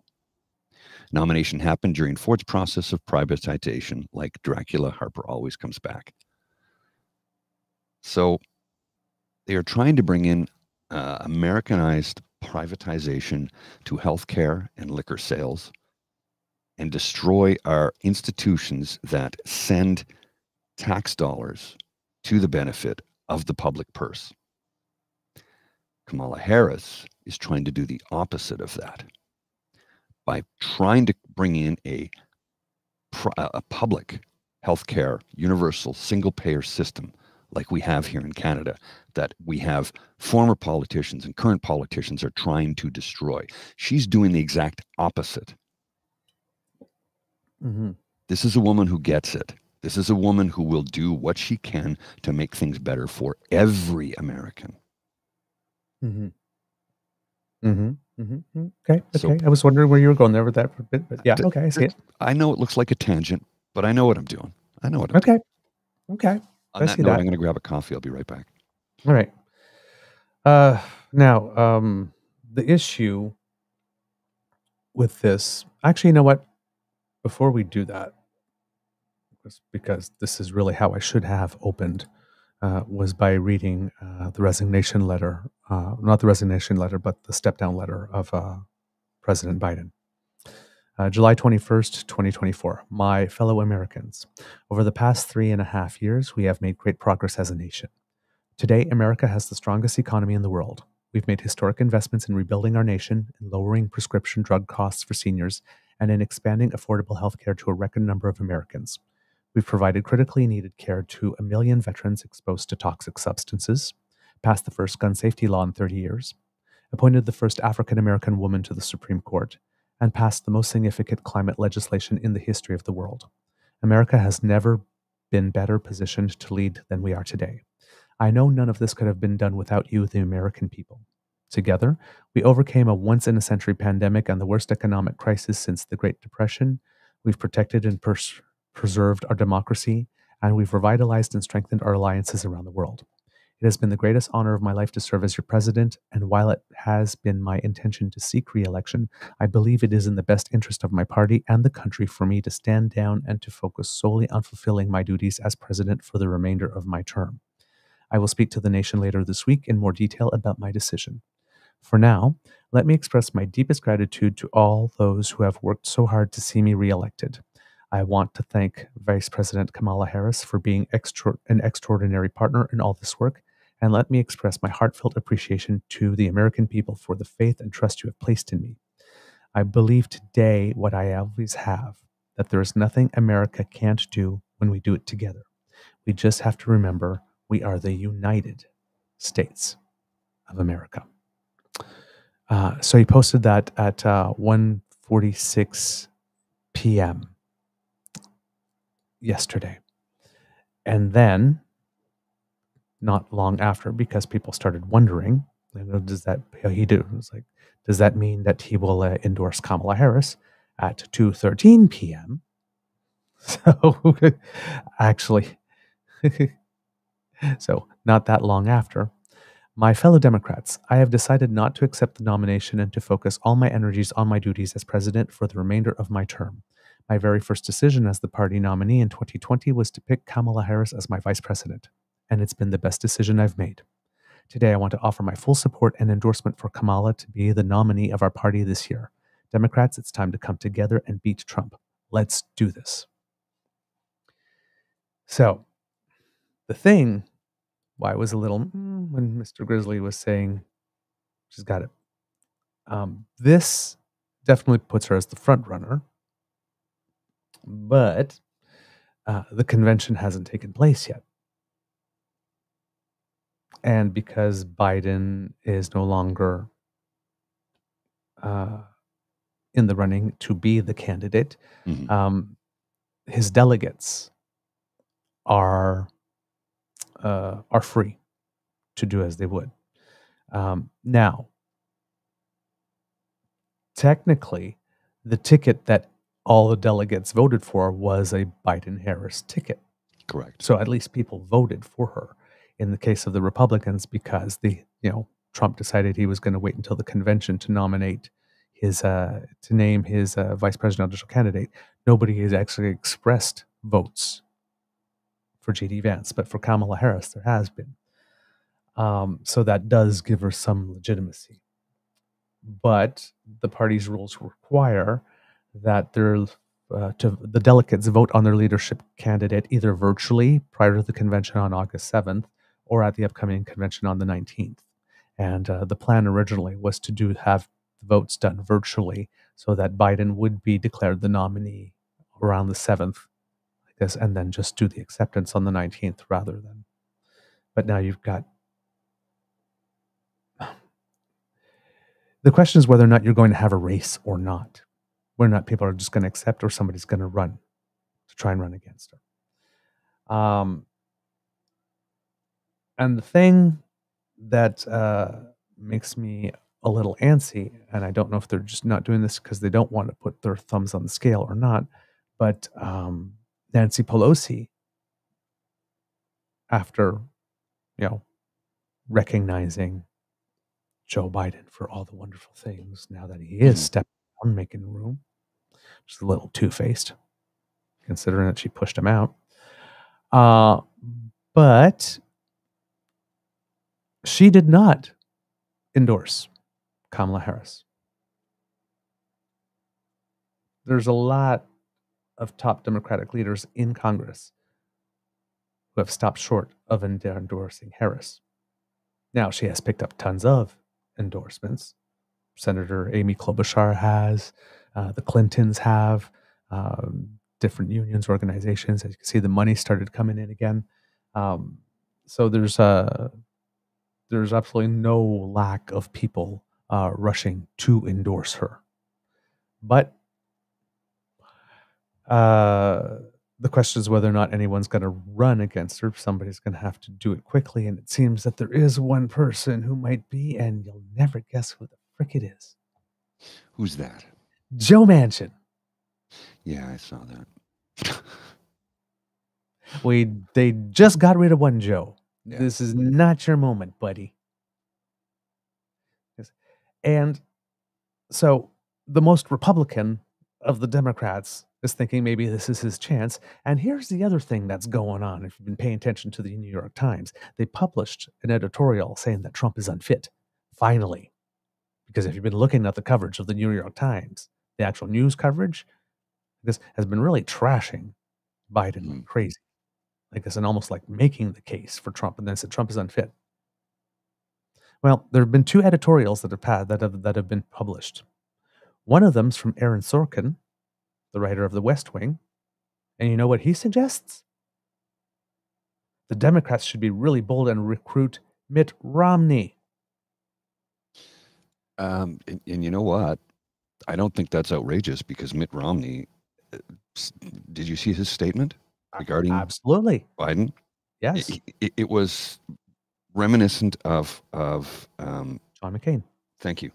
Nomination happened during Ford's process of privatization, like Dracula, Harper always comes back. So they are trying to bring in uh, Americanized privatization to healthcare and liquor sales and destroy our institutions that send tax dollars to the benefit of the public purse. Kamala Harris is trying to do the opposite of that by trying to bring in a, a public healthcare, universal, single payer system like we have here in Canada, that we have former politicians and current politicians are trying to destroy. She's doing the exact opposite. Mm-hmm. This is a woman who gets it. This is a woman who will do what she can to make things better for every American. Mm-hmm. Mm-hmm. Mm-hmm. mm-hmm. Okay. Okay. So, I was wondering where you were going there with that for a bit, but yeah. okay. I see it. I know it looks like a tangent, but I know what I'm doing. I know what. I'm okay. Doing. Okay. On that note, that. I'm going to grab a coffee. I'll be right back. All right. Uh, now, um, the issue with this, actually, you know what? Before we do that, because this is really how I should have opened uh, was by reading uh, the resignation letter, uh, not the resignation letter, but the step down letter of uh, President Biden. Uh, July 21st, 2024. My fellow Americans, over the past three and a half years, we have made great progress as a nation. Today, America has the strongest economy in the world. We've made historic investments in rebuilding our nation, in lowering prescription drug costs for seniors, and in expanding affordable health care to a record number of Americans. We've provided critically needed care to a million veterans exposed to toxic substances, passed the first gun safety law in 30 years, appointed the first African American woman to the Supreme Court, and passed the most significant climate legislation in the history of the world. America has never been better positioned to lead than we are today. I know none of this could have been done without you, the American people. Together, we overcame a once in a century pandemic and the worst economic crisis since the Great Depression. We've protected and pers- preserved our democracy, and we've revitalized and strengthened our alliances around the world. It has been the greatest honor of my life to serve as your president, and while it has been my intention to seek re election, I believe it is in the best interest of my party and the country for me to stand down and to focus solely on fulfilling my duties as president for the remainder of my term. I will speak to the nation later this week in more detail about my decision. For now, let me express my deepest gratitude to all those who have worked so hard to see me re elected. I want to thank Vice President Kamala Harris for being extra- an extraordinary partner in all this work, and let me express my heartfelt appreciation to the American people for the faith and trust you have placed in me. I believe today what I always have that there is nothing America can't do when we do it together. We just have to remember we are the United States of America. Uh, so he posted that at uh, 1:46 p.m. yesterday, and then not long after, because people started wondering, you know, does that he do? It was like, does that mean that he will uh, endorse Kamala Harris at 2:13 p.m.? So actually, so not that long after, my fellow Democrats, I have decided not to accept the nomination and to focus all my energies on my duties as president for the remainder of my term. My very first decision as the party nominee in 2020 was to pick Kamala Harris as my vice president, and it's been the best decision I've made. Today, I want to offer my full support and endorsement for Kamala to be the nominee of our party this year. Democrats, it's time to come together and beat Trump. Let's do this. So, the thing why it was a little mm, when Mr. Grizzly was saying she's got it. Um, this definitely puts her as the front runner, but uh, the convention hasn't taken place yet. And because Biden is no longer uh, in the running to be the candidate, Mhm. um, his delegates are uh, are free to do as they would. Um, now, technically, the ticket that all the delegates voted for was a Biden Harris ticket. Correct. So at least people voted for her. In the case of the Republicans, because the you know Trump decided he was going to wait until the convention to nominate his uh, to name his uh, vice presidential candidate. Nobody has actually expressed votes for JD Vance, but for Kamala Harris, there has been. Um, so that does give her some legitimacy. But the party's rules require that they're uh, to the delegates vote on their leadership candidate either virtually prior to the convention on August 7th or at the upcoming convention on the 19th. And uh, the plan originally was to do have the votes done virtually so that Biden would be declared the nominee around the 7th, I guess, and then just do the acceptance on the 19th rather than. But now you've got. The question is whether or not you're going to have a race or not whether or not people are just going to accept or somebody's going to run to try and run against her. Um, and the thing that uh, makes me a little antsy, and I don't know if they're just not doing this because they don't want to put their thumbs on the scale or not, but um, Nancy Pelosi, after, you know, recognizing Joe Biden for all the wonderful things now that he is Mhm. stepping down, making room, just a little two faced, considering that she pushed him out. Uh, but she did not endorse Kamala Harris. There's a lot of top Democratic leaders in Congress who have stopped short of endorsing Harris. Now, she has picked up tons of endorsements. Senator Amy Klobuchar has, uh, the Clintons have, um, different unions, organizations. As you can see, the money started coming in again. Um, so there's uh, there's absolutely no lack of people uh, rushing to endorse her. But uh, the question is whether or not anyone's going to run against her. Somebody's going to have to do it quickly, and it seems that there is one person who might be, and you'll never guess who the frick it is. Who's that? Joe Manchin. Yeah, I saw that. We they just got rid of one Joe. Yeah. This is not your moment, buddy. And so the most Republican of the Democrats is thinking maybe this is his chance. And here's the other thing that's going on. If you've been paying attention to the New York Times, they published an editorial saying that Trump is unfit. Finally. Because if you've been looking at the coverage of the New York Times, the actual news coverage, this has been really trashing Biden like Mm. crazy. Like this, and almost like making the case for Trump, and then said Trump is unfit. Well, there have been two editorials that have had that have that have been published. One of them's from Aaron Sorkin, the writer of The West Wing, and you know what he suggests? The Democrats should be really bold and recruit Mitt Romney. Um, and, and you know what? I don't think that's outrageous because Mitt Romney. uh, Did you see his statement regarding Absolutely. Biden? Yes. It, it, it was reminiscent of of. Um, John McCain. thank you.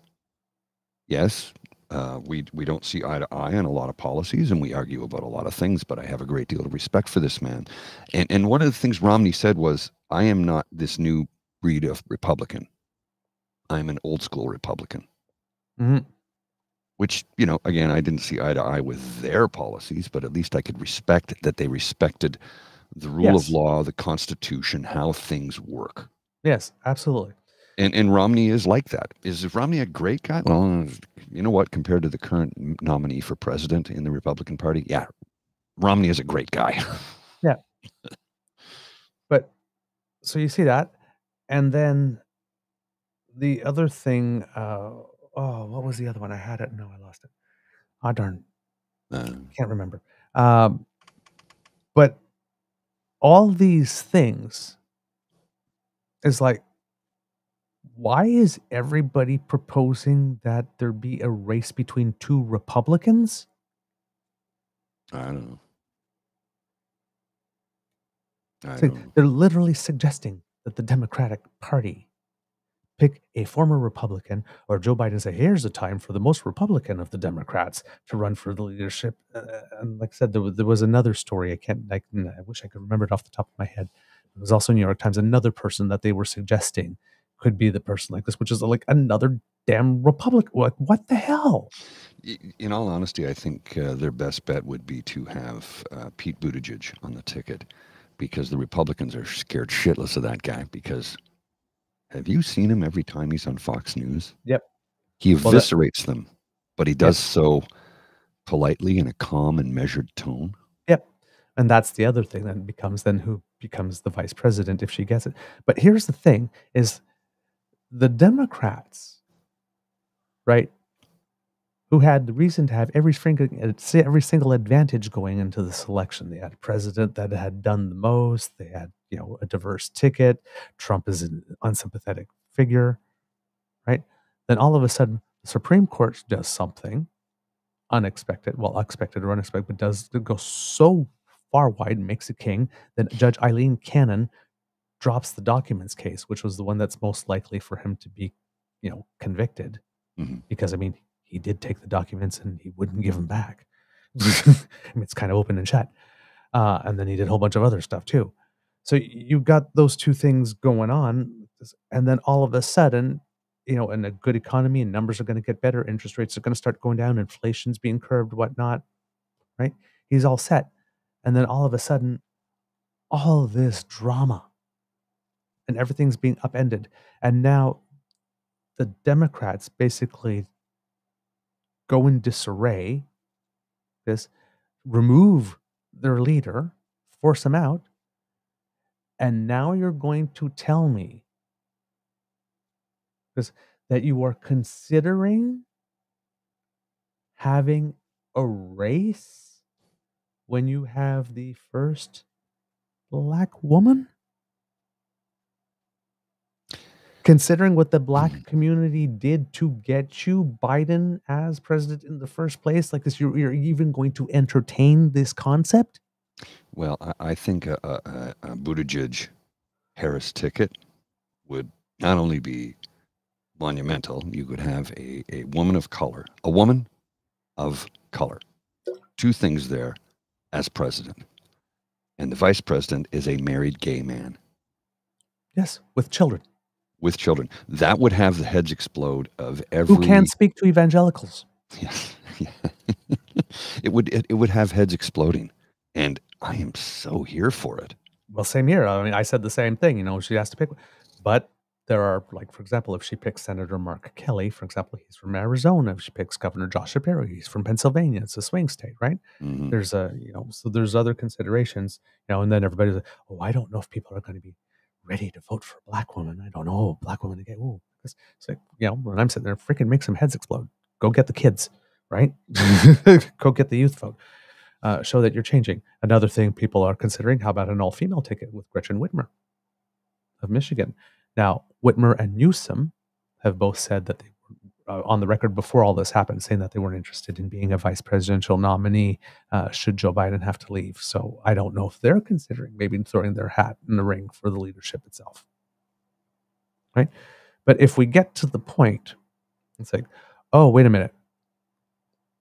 Yes, uh, we we don't see eye to eye on a lot of policies, and we argue about a lot of things. But I have a great deal of respect for this man. And and one of the things Romney said was, "I am not this new breed of Republican. I'm an old school Republican." Mhm. Which you know again i didn't see eye to eye with their policies but at least i could respect that they respected the rule Yes. of law the constitution how things work Yes, absolutely. and and romney is like that is romney a great guy well you know what compared to the current nominee for president in the republican party yeah romney is a great guy yeah. But so you see that, and then the other thing. Uh, oh, what was the other one? I had it. No, I lost it. Ah, darn. Uh, Can't remember. Um, but all these things is like, why is everybody proposing that there be a race between two Republicans? i don't know I don't know. they're literally suggesting that the Democratic Party pick a former Republican, or Joe Biden say, "Here's a time for the most Republican of the Democrats to run for the leadership." Uh, and like I said, there was, there was another story. I can't. I, I wish I could remember it off the top of my head. It was also New York Times. Another person that they were suggesting could be the person like this, which is like another damn Republican. Like what the hell? In all honesty, I think uh, their best bet would be to have uh, Pete Buttigieg on the ticket because the Republicans are scared shitless of that guy. Because have you seen him every time he's on Fox News? Yep. He Well, that- eviscerates them, but he does so politely in a calm and measured tone. Yep. And that's the other thing that becomes then who becomes the vice president if she gets it. But here's the thing is the Democrats, right, who had the reason to have every single every single advantage going into this election. They had a president that had done the most, they had, you know, a diverse ticket. Trump is an unsympathetic figure, right? Then all of a sudden the Supreme Court does something unexpected, well, expected or unexpected, but does go so far wide and makes a king that Judge Aileen Cannon drops the documents case, which was the one that's most likely for him to be, you know, convicted. Mhm. Because I mean, he did take the documents and he wouldn't give them back. I mean, it's kind of open and shut. Uh, and then he did a whole bunch of other stuff too. So you've got those two things going on, and then all of a sudden, you know, in a good economy and numbers are going to get better, interest rates are going to start going down, inflation's being curbed, whatnot, right? He's all set. And then all of a sudden, all this drama and everything's being upended. And now the Democrats basically go in disarray, this remove their leader, force him out. And now you're going to tell me this, that you are considering having a race when you have the first black woman? Considering what the black Mhm. community did to get you Biden as president in the first place, like this, you're, you're even going to entertain this concept? Well, I, I think a, a, a Buttigieg Harris ticket would not only be monumental, you could have a, a woman of color, a woman of color. Two things there as president. And the vice president is a married gay man Yes, with children with children. That would have the heads explode of every who can't speak to evangelicals. Yes. Yeah. it would it, it would have heads exploding. And I am so here for it. Well, same here. I mean, I said the same thing. You know, she has to pick, but there are like, for example, if she picks Senator Mark Kelly, for example, he's from Arizona. If she picks Governor Josh Shapiro, he's from Pennsylvania. It's a swing state, right? Mhm. There's a, you know, so there's other considerations, you know, and then everybody's like, oh, I don't know if people are going to be ready to vote for a black woman. I don't know, black woman again. Oh, it's like, you know, when I'm sitting there, freaking make some heads explode. Go get the kids, right? Go get the youth vote. Uh, show that you're changing. Another thing people are considering: how about an all-female ticket with Gretchen Whitmer of Michigan? Now, Whitmer and Newsom have both said that they uh, on the record before all this happened, saying that they weren't interested in being a vice presidential nominee uh, should Joe Biden have to leave. So I don't know if they're considering maybe throwing their hat in the ring for the leadership itself. Right. But if we get to the point, it's like, oh, wait a minute.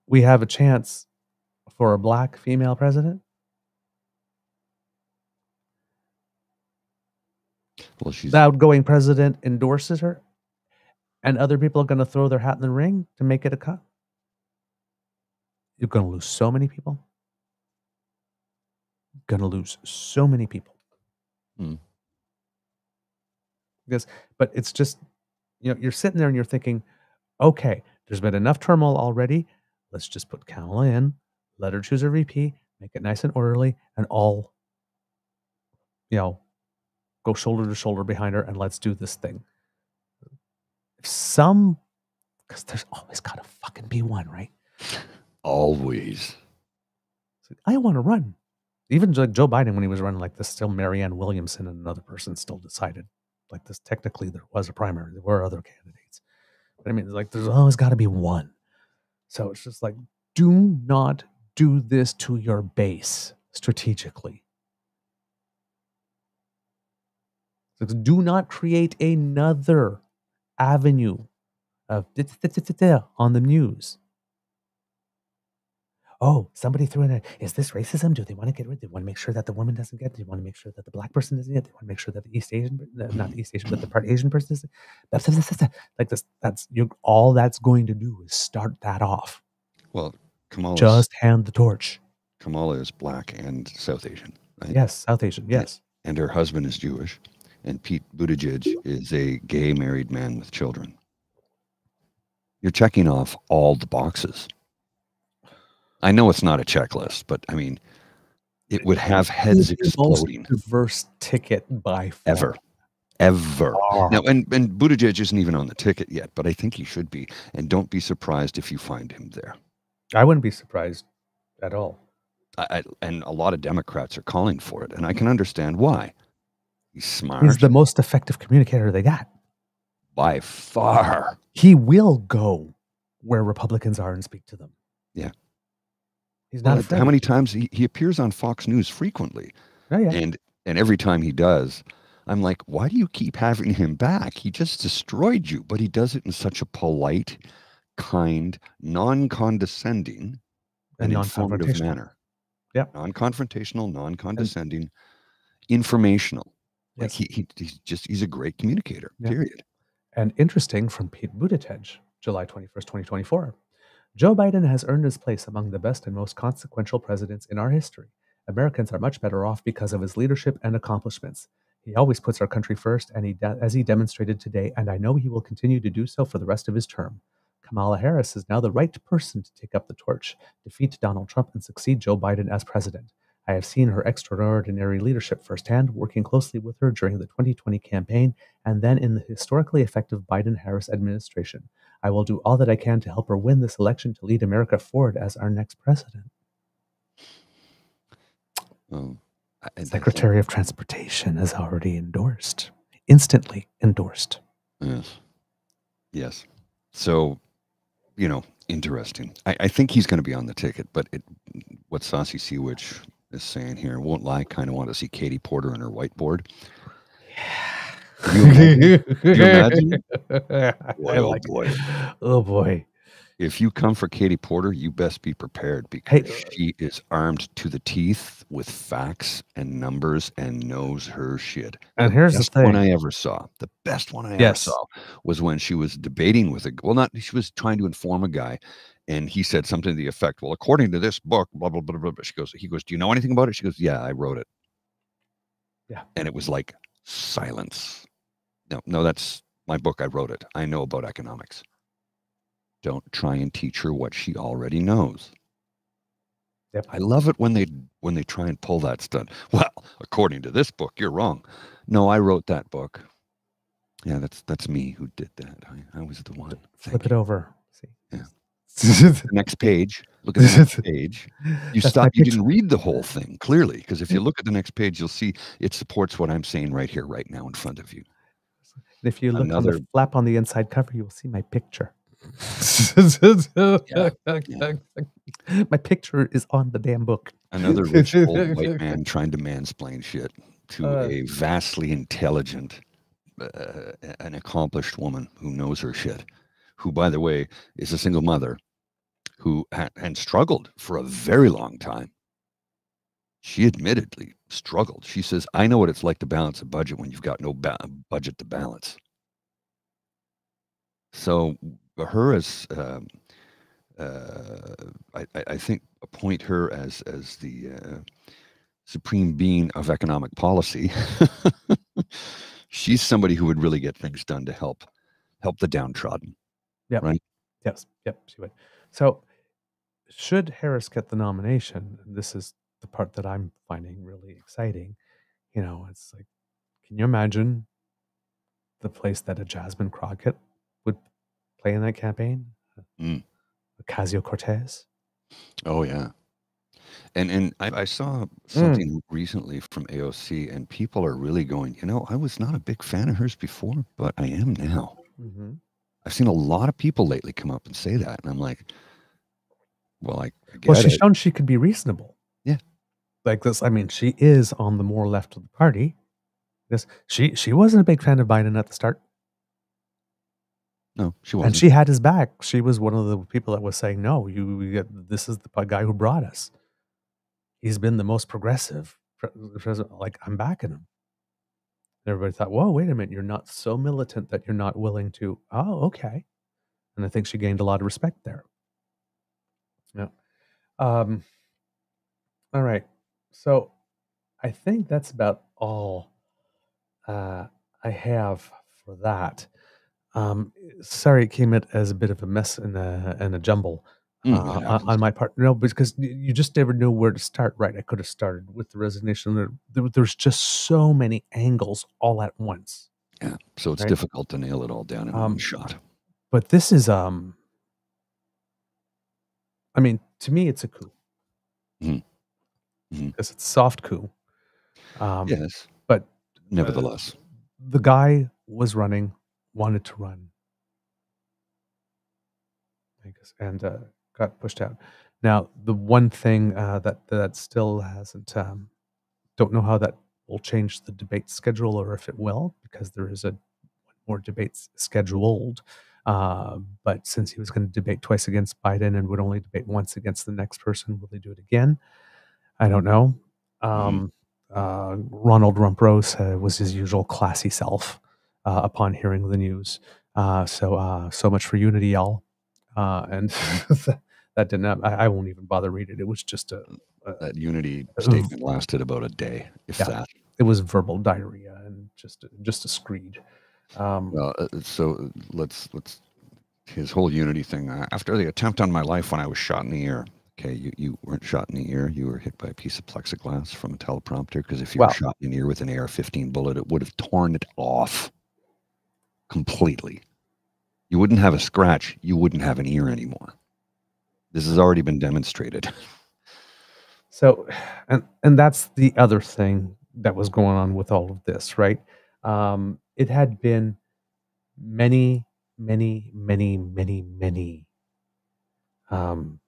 We have a chance for a black female president. Well, she's The outgoing president endorses her, and other people are going to throw their hat in the ring to make it a cut. You're going to lose so many people. Going to lose so many people. Hmm. Because, but it's just, you know, you're sitting there and you're thinking, okay, there's been enough turmoil already. Let's just put Kamala in, let her choose her VP, make it nice and orderly, and all, you know, go shoulder to shoulder behind her and let's do this thing. If some, because there's always got to fucking be one, right? always. I want to run. Even like Joe Biden, when he was running like this, still Marianne Williamson and another person still decided. Like this, technically, there was a primary. There were other candidates. But I mean, like, there's always got to be one. So it's just like, do not do this to your base strategically. Do not create another avenue of on the news. Oh, somebody threw in a, is this racism? Do they want to get rid? They want to make sure that the woman doesn't get. They want to make sure that the black person doesn't get. They want to make sure that the East Asian, not the East Asian, but the part Asian person is like this. That's you. All that's going to do is start that off. Well, Kamala Just hand the torch. Kamala is black and South Asian, right? Yes, South Asian. Yes. And her husband is Jewish, and Pete Buttigieg is a gay married man with children. You're checking off all the boxes. I know it's not a checklist, but I mean, it would have heads It is the most exploding diverse ticket by far. ever, ever. Far. Now, and and Buttigieg isn't even on the ticket yet, but I think he should be. And don't be surprised if you find him there. I wouldn't be surprised at all. I, and a lot of Democrats are calling for it, and I can understand why. He's smart He's the most effective communicator they got. by far. He will go where Republicans are and speak to them. Yeah. He's not Well, how many times he, he appears on Fox News frequently, Oh, yeah. and and every time he does, I'm like, why do you keep having him back? He just destroyed you, but he does it in such a polite, kind, non-condescending, And and informative manner. Yeah. Non-confrontational, non-condescending, informational. Like he, he he's just he's a great communicator. Yeah. Period. And interesting from Pete Buttigieg, July 21st, 2024. Joe Biden has earned his place among the best and most consequential presidents in our history. Americans are much better off because of his leadership and accomplishments. He always puts our country first, and he de- as he demonstrated today, and I know he will continue to do so for the rest of his term. Kamala Harris is now the right person to take up the torch, defeat Donald Trump, and succeed Joe Biden as president. I have seen her extraordinary leadership firsthand, working closely with her during the 2020 campaign and then in the historically effective Biden Harris administration. I will do all that I can to help her win this election to lead America forward as our next president. Um, I- I- Secretary of Transportation has already endorsed, instantly endorsed. Yes. Yes. So, you know, interesting. I, I think he's going to be on the ticket, but it, what Saucy Seawitch is saying here won't lie. Kind of want to see Katie Porter and her whiteboard. you imagine? you imagine? Boy, oh like boy. Oh boy. If you come for Katie Porter, you best be prepared because Hey, she is armed to the teeth with facts and numbers and knows her shit. And here's the thing. one I ever saw. The best one I Yes. ever saw was when she was debating with a well, not she was trying to inform a guy, and he said something to the effect, "Well, according to this book, blah blah blah blah." blah. She goes, he goes, "Do you know anything about it?" She goes, "Yeah, I wrote it." Yeah. and it was like silence. No, no, that's my book. I wrote it. I know about economics. Don't try and teach her what she already knows. Yep. I love it when they when they try and pull that stunt. Well, according to this book, you're wrong. No, I wrote that book. Yeah, that's that's me who did that. I, I was the one. Flip Thank it you. over. See. Yeah. Next page. Look at the next page. You stop. You didn't read the whole thing clearly because if you look at the next page, you'll see it supports what I'm saying right here, right now, in front of you. And if you look on Another- the flap on the inside cover, you will see my picture. My picture is on the damn book. Another rich old white man trying to mansplain shit to Uh. a vastly intelligent, uh, an accomplished woman who knows her shit, who, by the way, is a single mother who ha- and struggled for a very long time. She admittedly struggled. She says, "I know what it's like to balance a budget when you've got no ba- budget to balance." So, her as um, uh, I, I think appoint her as as the uh, supreme being of economic policy. She's somebody who would really get things done to help help the downtrodden. right? Yes, yep, she would. So, should Harris get the nomination, this is the part that I'm finding really exciting, you know, it's like, can you imagine the place that a Jasmine Crockett play in that campaign? Mm. Ocasio Cortez? Oh yeah, and and I, I saw something recently from AOC, and people are really going. You know, I was not a big fan of hers before, but I am now. Mm-hmm. I've seen a lot of people lately come up and say that, and I'm like, well, I, I Well, she's it. shown she could be reasonable. Yeah. Like this, I mean, she is on the more left of the party. Yes, she she wasn't a big fan of Biden at the start. No, she wasn't. and she had his back. She was one of the people that was saying, "No, you, get, this is the guy who brought us. He's been the most progressive president. Like I'm backing him." Everybody thought, "Whoa, wait a minute! You're not so militant that you're not willing to." Oh, okay. And I think she gained a lot of respect there. Yeah. Um. All right. So, I think that's about all uh, I have for that. Um, sorry, it came in as a bit of a mess and a, and a jumble Mm, uh, on- on my part. No, because you just never knew where to start. Right, I could have started with the resignation. There, there, there's just so many angles all at once. yeah, so it's right. difficult to nail it all down in Um, one shot. But this is, um, I mean, to me, it's a coup. Mhm. Mhm. Because it's a soft coup. Um, Yes, but nevertheless, the guy was running, wanted to run, I guess, and uh, got pushed out. Now, the one thing uh, that that still hasn't, um, don't know how that will change the debate schedule or if it will, because there is a more debates scheduled. Uh, but since he was going to debate twice against Biden and would only debate once against the next person, will they do it again? I don't know. Um, uh, Ronald Rumprose uh, was his usual classy self uh, upon hearing the news. Uh, so, uh, so much for unity, y'all. Uh, and that didn't. Have, I, I won't even bother read it. It was just a. a that unity uh, statement lasted about a day, if Yeah. that. it was verbal diarrhea and just a- just a screed. Um, Well, uh, so let's let's his whole unity thing. Uh, after the attempt on my life when I was shot in the ear. Okay, you, you weren't shot in the ear. You were hit by a piece of plexiglass from a teleprompter. Because if you were shot in the ear with an AR-15 bullet, it would have torn it off completely. You wouldn't have a scratch. You wouldn't have an ear anymore. This has already been demonstrated. So, and and that's the other thing that was going on with all of this, right? Um, it had been many, many, many, many, many. Um,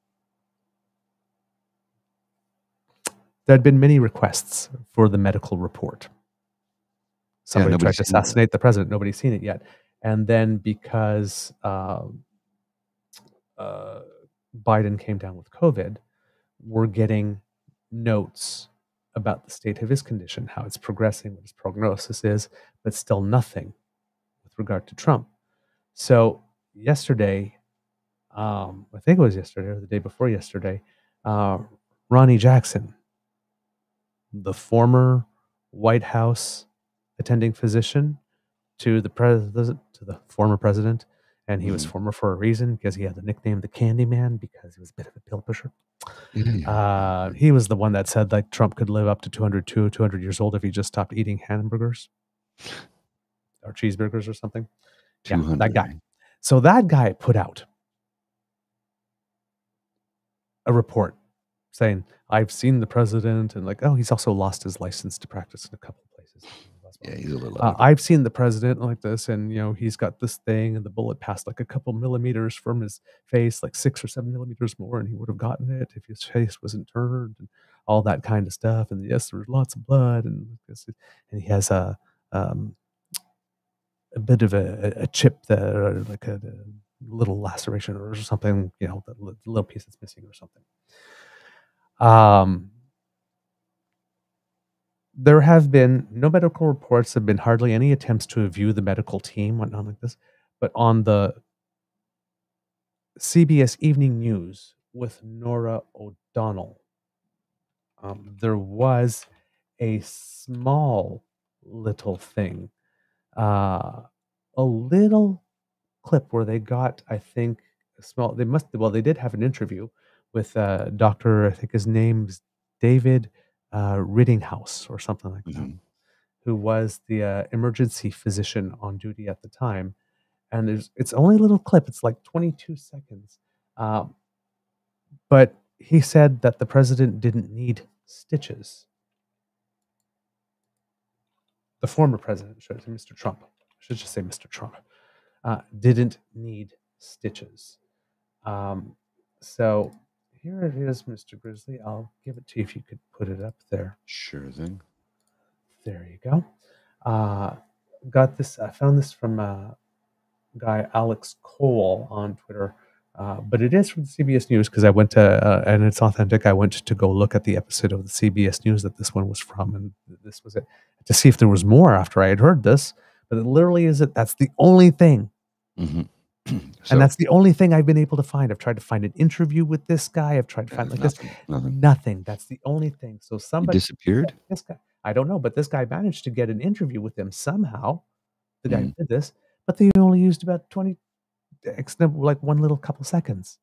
there had been many requests for the medical report. Somebody tried to it. assassinate the president. Nobody's seen it yet. And then because um, uh, Biden came down with COVID, we're getting notes about the state of his condition, how it's progressing, what his prognosis is, but still nothing with regard to Trump. So yesterday, um, I think it was yesterday or the day before yesterday, uh, Ronnie Jackson, the former White House attending physician to the president, to the former president, and he was Mhm. former for a reason because he had the nickname the Candyman because he was a bit of a pill pusher. Uh, he was the one that said like Trump could live up to 202, 200 years old if he just stopped eating hamburgers or cheeseburgers or something. Yeah, that guy. So that guy put out a report saying, I've seen the president and like, oh, he's also lost his license to practice in a couple of places. As well. Yeah, he's a little. Uh, out of it. I've seen the president like this, and you know he's got this thing, and the bullet passed like a couple millimeters from his face, like six or seven millimeters more, and he would have gotten it if his face wasn't turned, and all that kind of stuff. And yes, there's lots of blood, and and he has a um, a bit of a, a a chip there, or like a, a little laceration or something, you know, the li- little piece that's missing or something. Um, there have been no medical reports have been hardly any attempts to view the medical team whatnot like this but on the cbs evening news with norah o'donnell um, there was a small little thing uh, a little clip where they got i think a small they must well they did have an interview with uh, dr i think his name's david uh, Riddinghouse or something like that, Mhm. who was the uh, emergency physician on duty at the time. And there's it's only a little clip; it's like 22 seconds. Um, but he said that the president didn't need stitches. The former president, should I say Mr. Trump, I should just say Mr. Trump, uh, didn't need stitches. Um, so here it is, Mr. Grizzly. I'll give it to you if you could put it up there. Sure thing. There you go. Uh, got this. I found this from a guy Alex Cole on Twitter, uh, but it is from CBS News because I went to uh, and it's authentic. I went to go look at the episode of the CBS News that this one was from, and this was it to see if there was more after I had heard this. But it literally is it. That's the only thing, hmm and that's the only thing I've been able to find. I've tried to find an interview with this guy. I've tried to find like this. nothing. nothing. Nothing. That's the only thing. So He somebody disappeared. this guy i don't know but this guy managed to get an interview with him somehow the guy Mm. did this but they only used about 20 like one little couple seconds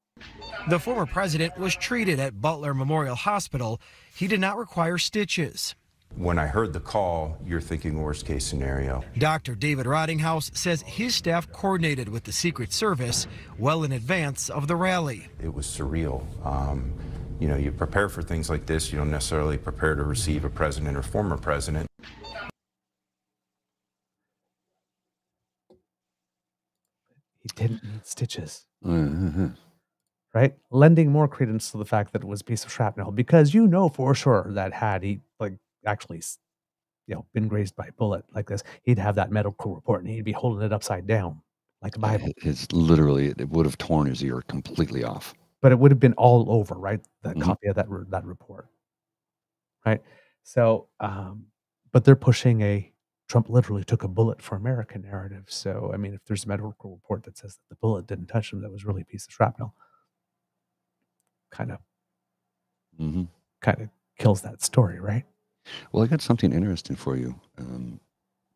The former president was treated at Butler Memorial Hospital. He did not require stitches. When I heard the call, you're thinking worst case scenario. Dr. David Roddinghouse says his staff coordinated with the Secret Service well in advance of the rally. It was surreal. Um, you know, you prepare for things like this, you don't necessarily prepare to receive a president or former president. he didn't need stitches Uh-huh. right lending more credence to the fact that it was a piece of shrapnel because you know for sure that had he like actually you know been grazed by a bullet like this he'd have that medical report and he'd be holding it upside down like a Yeah, bible it- It's literally it would have torn his ear completely off. but it would have been all over, right? That Mhm. copy of that that report, right? So, um, but they're pushing a Trump literally took a bullet for America narrative. So, I mean, if there's a medical report that says that the bullet didn't touch him, that was really a piece of shrapnel, kind of hmm kind of kills that story, right? Well, I got something interesting for you. Um,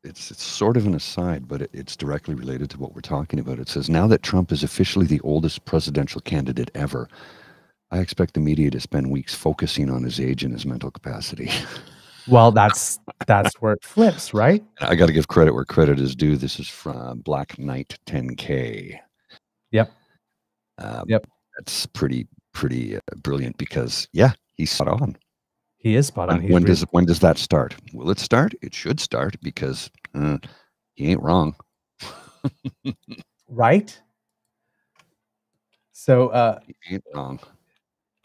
it's it's sort of an aside, but it, it's directly related to what we're talking about. It says now that Trump is officially the oldest presidential candidate ever, I expect the media to spend weeks focusing on his age and his mental capacity. Well, that's that's where it flips, right? I got to give credit where credit is due. This is from Black Knight 10K. Yep. Uh, Yep. That's pretty pretty uh, brilliant because yeah, he's spot on. He is spot on. When, He's when does when does that start? Will it start? It should start because uh, he ain't wrong. right? So, uh, He ain't wrong.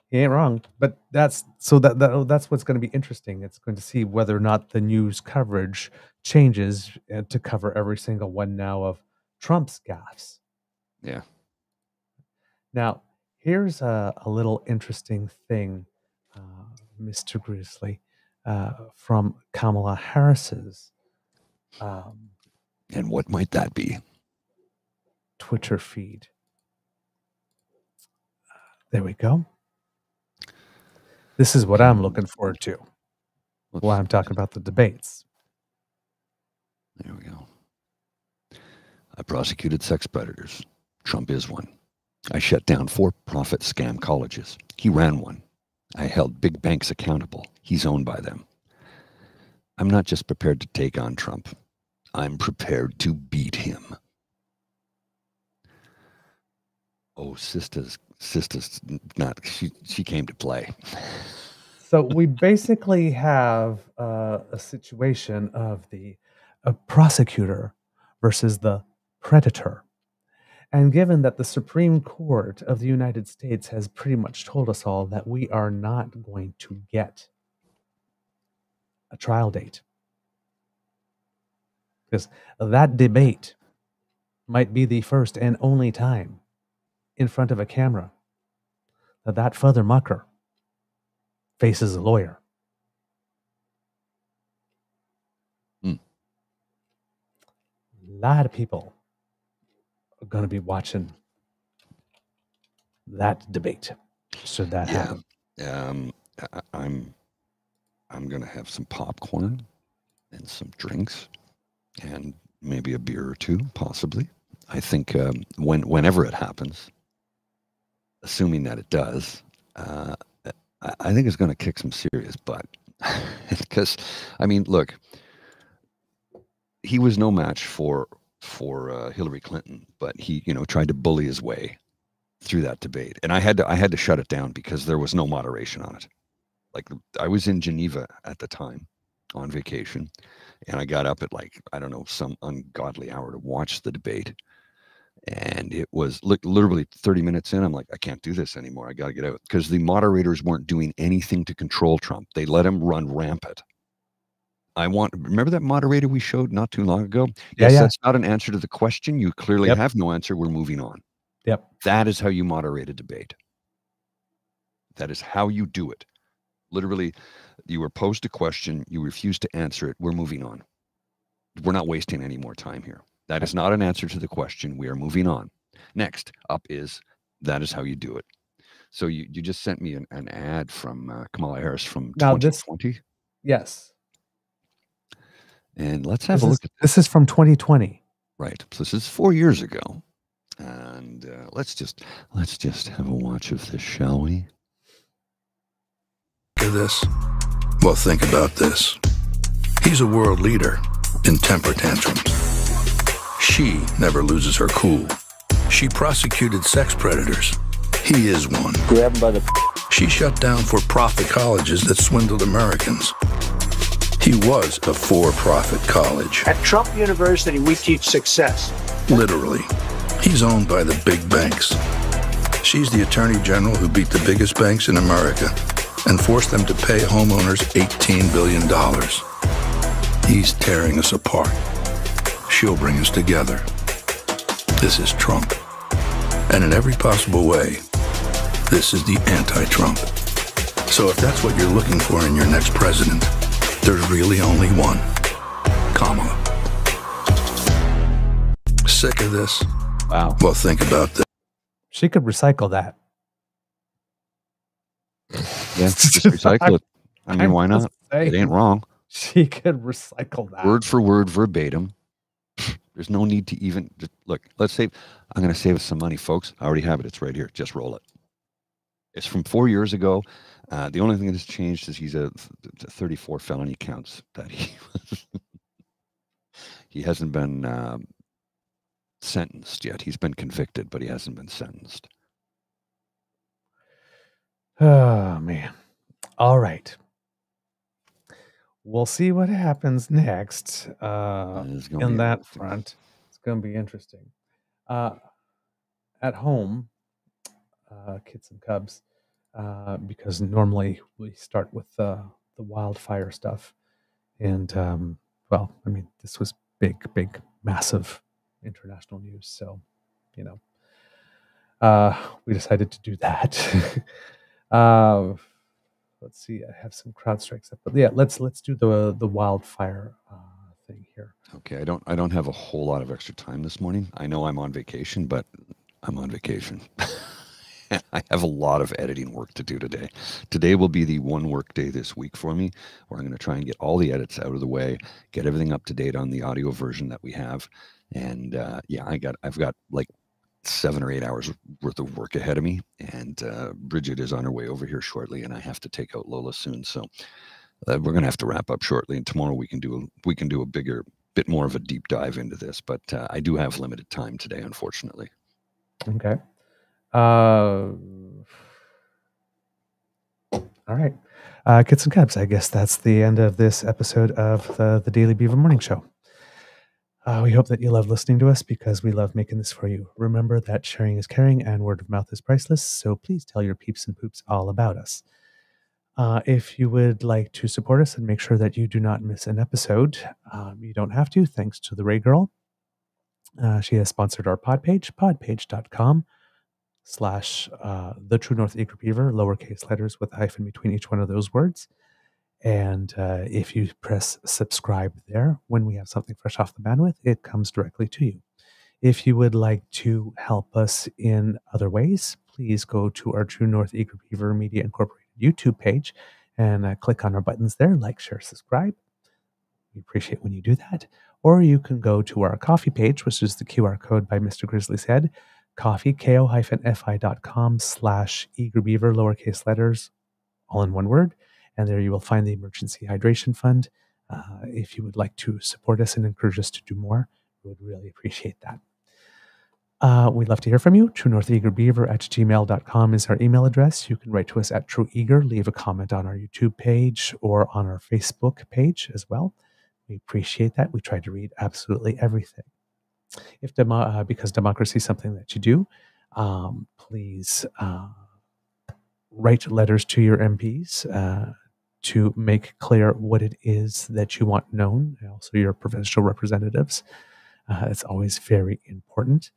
He ain't wrong, but that's so that, that that's what's going to be interesting. It's going to see whether or not the news coverage changes uh, to cover every single one now of Trump's gaffes. Yeah. Now, here's a, a little interesting thing, uh, Mr. Grizzly, uh, from Kamala Harris's um, And what might that be? Twitter feed. There we go. This is what I'm looking forward to Let's- while I'm talking about the debates. There we go. I prosecuted sex predators. Trump is one. I shut down for profit scam colleges. He ran one. I held big banks accountable. He's owned by them. I'm not just prepared to take on Trump, I'm prepared to beat him. Oh, sister's sister's not she she came to play. So we basically have uh, a situation of the a prosecutor versus the predator. And given that the Supreme Court of the United States has pretty much told us all that we are not going to get a trial date, because that debate might be the first and only time in front of a camera that that father mucker faces a lawyer. Hmm. A lot of people are going to be watching that debate. Should that Yeah. happen? Um, I, I'm I'm gonna have some popcorn and some drinks and maybe a beer or two, possibly. I think um, when whenever it happens, assuming that it does, uh, I, I think it's going to kick some serious butt. Because, I mean, look, he was no match for for uh, Hillary Clinton, but he, you know, tried to bully his way through that debate, and I had to I had to shut it down because there was no moderation on it. Like I was in Geneva at the time on vacation, and I got up at like I don't know some ungodly hour to watch the debate, and it was li- literally 30 minutes in i'm like i can't do this anymore. I got to get out. Because the moderators weren't doing anything to control trump. They let him run rampant i want remember that moderator we showed not too long ago Yeah, yes yeah. that's not an answer to the question you clearly Yep. have no answer we're moving on Yep. that is how you moderate a debate that is how you do it literally you were posed a question you refuse to answer it we're moving on we're not wasting any more time here that is not an answer to the question. We are moving on. Next up is that is how you do it. So you, you just sent me an, an ad from uh, Kamala Harris from Now this- 2020, Yes. And let's have This a is, look at this is from 2020. right. So this is four years ago, and uh, let's just let's just have a watch of this, shall we? Look at this. Well, think about this. He's a world leader in temper tantrums. She never loses her cool. She prosecuted sex predators. He is one. Grab him by the She shut down for profit colleges that swindled Americans. He was a for profit college. At Trump University, we teach success. Literally. He's owned by the big banks. She's the attorney general who beat the biggest banks in America and forced them to pay homeowners $18 billion. He's tearing us apart. She'll bring us together. This is Trump. And in every possible way, this is the anti Trump. So if that's what you're looking for in your next president, there's really only one Kamala. Sick of this? Wow. Well, think about this. She could recycle that. Yeah, just recycle it. I mean, why not? It ain't wrong. She could recycle that. Word for word, verbatim. There's no need to even just, look. Let's save. I'm going to save us some money, folks. I already have it. It's right here. Just roll it. It's from four years ago. Uh, the only thing that's changed is he's a th- th- 34 felony counts that he he hasn't been um, sentenced yet. He's been convicted, but he hasn't been sentenced. Oh man. All right. We'll see what happens next uh, in that front. It's going to be interesting. Uh, at home, uh, kids and cubs, uh, because normally we start with uh, the wildfire stuff, and um, well, I mean, this was big, big, massive international news. So, you know, uh, we decided to do that. uh, let's see. I have some crowd strikes up, but yeah, let's let's do the the wildfire uh, thing here. Okay, I don't I don't have a whole lot of extra time this morning. I know I'm on vacation, but I'm on vacation. I have a lot of editing work to do today. Today will be the one work day this week for me where I'm going to try and get all the edits out of the way, get everything up to date on the audio version that we have. And uh, yeah, I got I've got like seven or eight hours worth of work ahead of me. And uh, Bridget is on her way over here shortly, and I have to take out Lola soon. So uh, we're going to have to wrap up shortly, and tomorrow we can do a, we can do a bigger, bit more of a deep dive into this. But uh, I do have limited time today, unfortunately. Okay. Uh, all right. Uh, kids and cubs, I guess that's the end of this episode of the, the Daily Beaver Morning Show. Uh, we hope that you love listening to us because we love making this for you. Remember that sharing is caring and word of mouth is priceless, so please tell your peeps and poops all about us. Uh, if you would like to support us and make sure that you do not miss an episode, um, you don't have to, thanks to the Ray Girl. Uh, she has sponsored our pod page, podpage.com slash uh, the True North Eager Beaver, lowercase letters with a hyphen between each one of those words. And uh, if you press subscribe there, when we have something fresh off the bandwidth, it comes directly to you. If you would like to help us in other ways, please go to our True North Eager Beaver Media Incorporated YouTube page and uh, click on our buttons there like, share, subscribe. We appreciate when you do that. Or you can go to our coffee page, which is the QR code by Mr. Grizzly's Head, coffee, ko-fi.com slash eagerbeaver, lowercase letters, all in one word and there you will find the Emergency Hydration Fund. Uh, if you would like to support us and encourage us to do more, we would really appreciate that. Uh, we'd love to hear from you. True North Eager Beaver at gmail.com is our email address. You can write to us at True Eager, leave a comment on our YouTube page or on our Facebook page as well. We appreciate that. We try to read absolutely everything. If uh, because democracy is something that you do, um, please uh, write letters to your MPs uh, to make clear what it is that you want known, also your provincial representatives. Uh, it's always very important.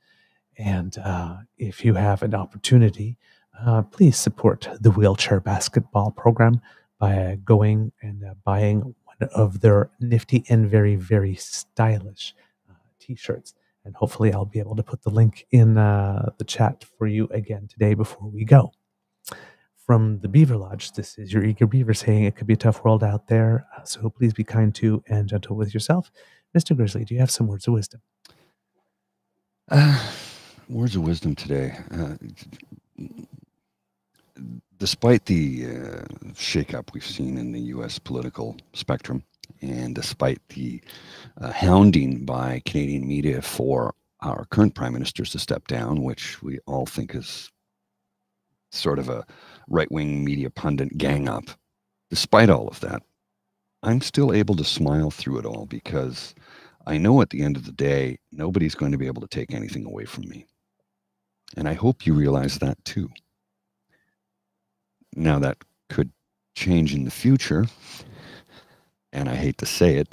And uh, if you have an opportunity, uh, please support the wheelchair basketball program by going and buying one of their nifty and very, very stylish t shirts. And hopefully, I'll be able to put the link in the chat for you again today before we go from the Beaver Lodge. This is your eager beaver saying it could be a tough world out there. Uh, so please be kind to and gentle with yourself. Mr. Grizzly, do you have some words of wisdom? Uh, words of wisdom today. Uh, despite the uh, shakeup we've seen in the U.S. political spectrum, and despite the uh, hounding by Canadian media for our current prime ministers to step down, which we all think is sort of a right wing media pundit gang up. Despite all of that, I'm still able to smile through it all because I know at the end of the day, nobody's going to be able to take anything away from me. And I hope you realize that too. Now, that could change in the future. And I hate to say it,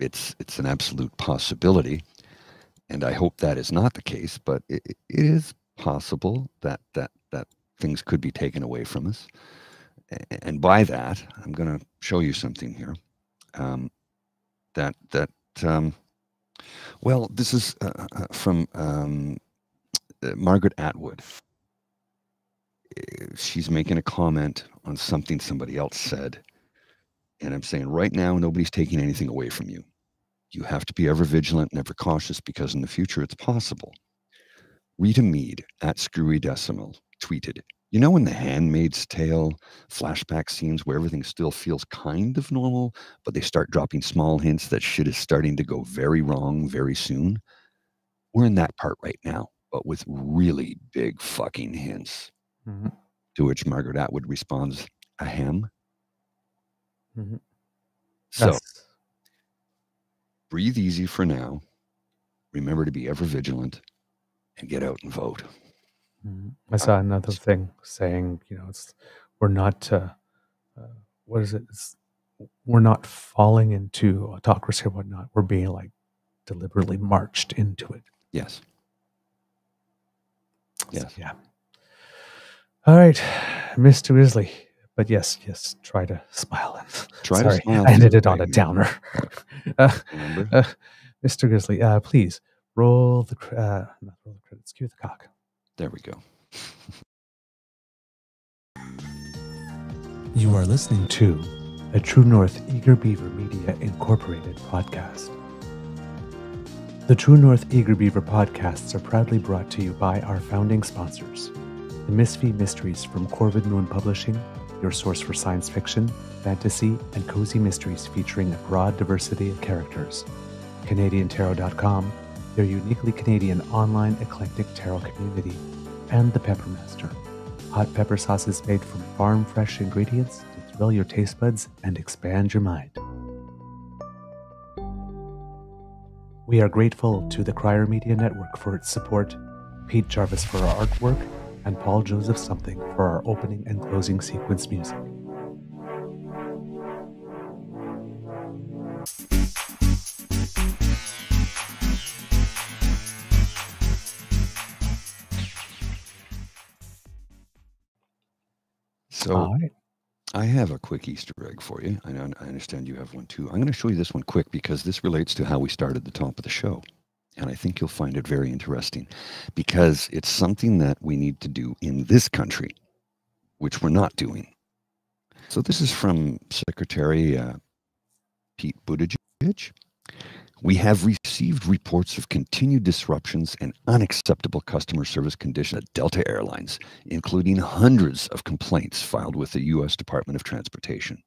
it's, it's an absolute possibility. And I hope that is not the case, but it, it is possible that, that, that things could be taken away from us. And by that, I'm going to show you something here. Um, that that um, well, this is uh, uh, uh from um, uh, Margaret Atwood. She's making a comment on something somebody else said, and I'm saying right now nobody's taking anything away from you. You have to be ever vigilant and ever cautious because in the future it's possible. Rita Meade at Screwy Decimal tweeted, You know, in The Handmaid's Tale flashback scenes where everything still feels kind of normal, but they start dropping small hints that shit is starting to go very wrong very soon? We're in that part right now, but with really big fucking hints. Mm-hmm. To which Margaret Atwood responds, Ahem. Mm-hmm. So, breathe easy for now. Remember to be ever vigilant and get out and vote. Mm-hmm. I saw another thing saying, you know, it's we're not, uh, uh, what is it? It's, we're not falling into autocracy or whatnot. We're being like deliberately marched into it. Yes. Yes. So, yeah. All right, Mr. Grizzly. But yes, yes, try to smile. And, try sorry, to smile. I ended it on a downer. uh, uh, Mr. Grizzly, uh, please roll the, uh, not roll the credits, cue the cock. There we go. you are listening to a True North Eager Beaver Media Incorporated podcast. The True North Eager Beaver podcasts are proudly brought to you by our founding sponsors the Misfit Mysteries from Corvid Moon Publishing, your source for science fiction, fantasy, and cozy mysteries featuring a broad diversity of characters. CanadianTarot.com their uniquely Canadian online eclectic tarot community, and the Peppermaster. Hot pepper sauces made from farm fresh ingredients to thrill your taste buds and expand your mind. We are grateful to the Crier Media Network for its support, Pete Jarvis for our artwork, and Paul Joseph Something for our opening and closing sequence music. So right. I have a quick Easter egg for you. I know I understand you have one too. I'm going to show you this one quick because this relates to how we started the top of the show. And I think you'll find it very interesting because it's something that we need to do in this country, which we're not doing. So this is from Secretary uh, Pete Buttigieg. We have received reports of continued disruptions and unacceptable customer service conditions at Delta Airlines, including hundreds of complaints filed with the U.S. Department of Transportation.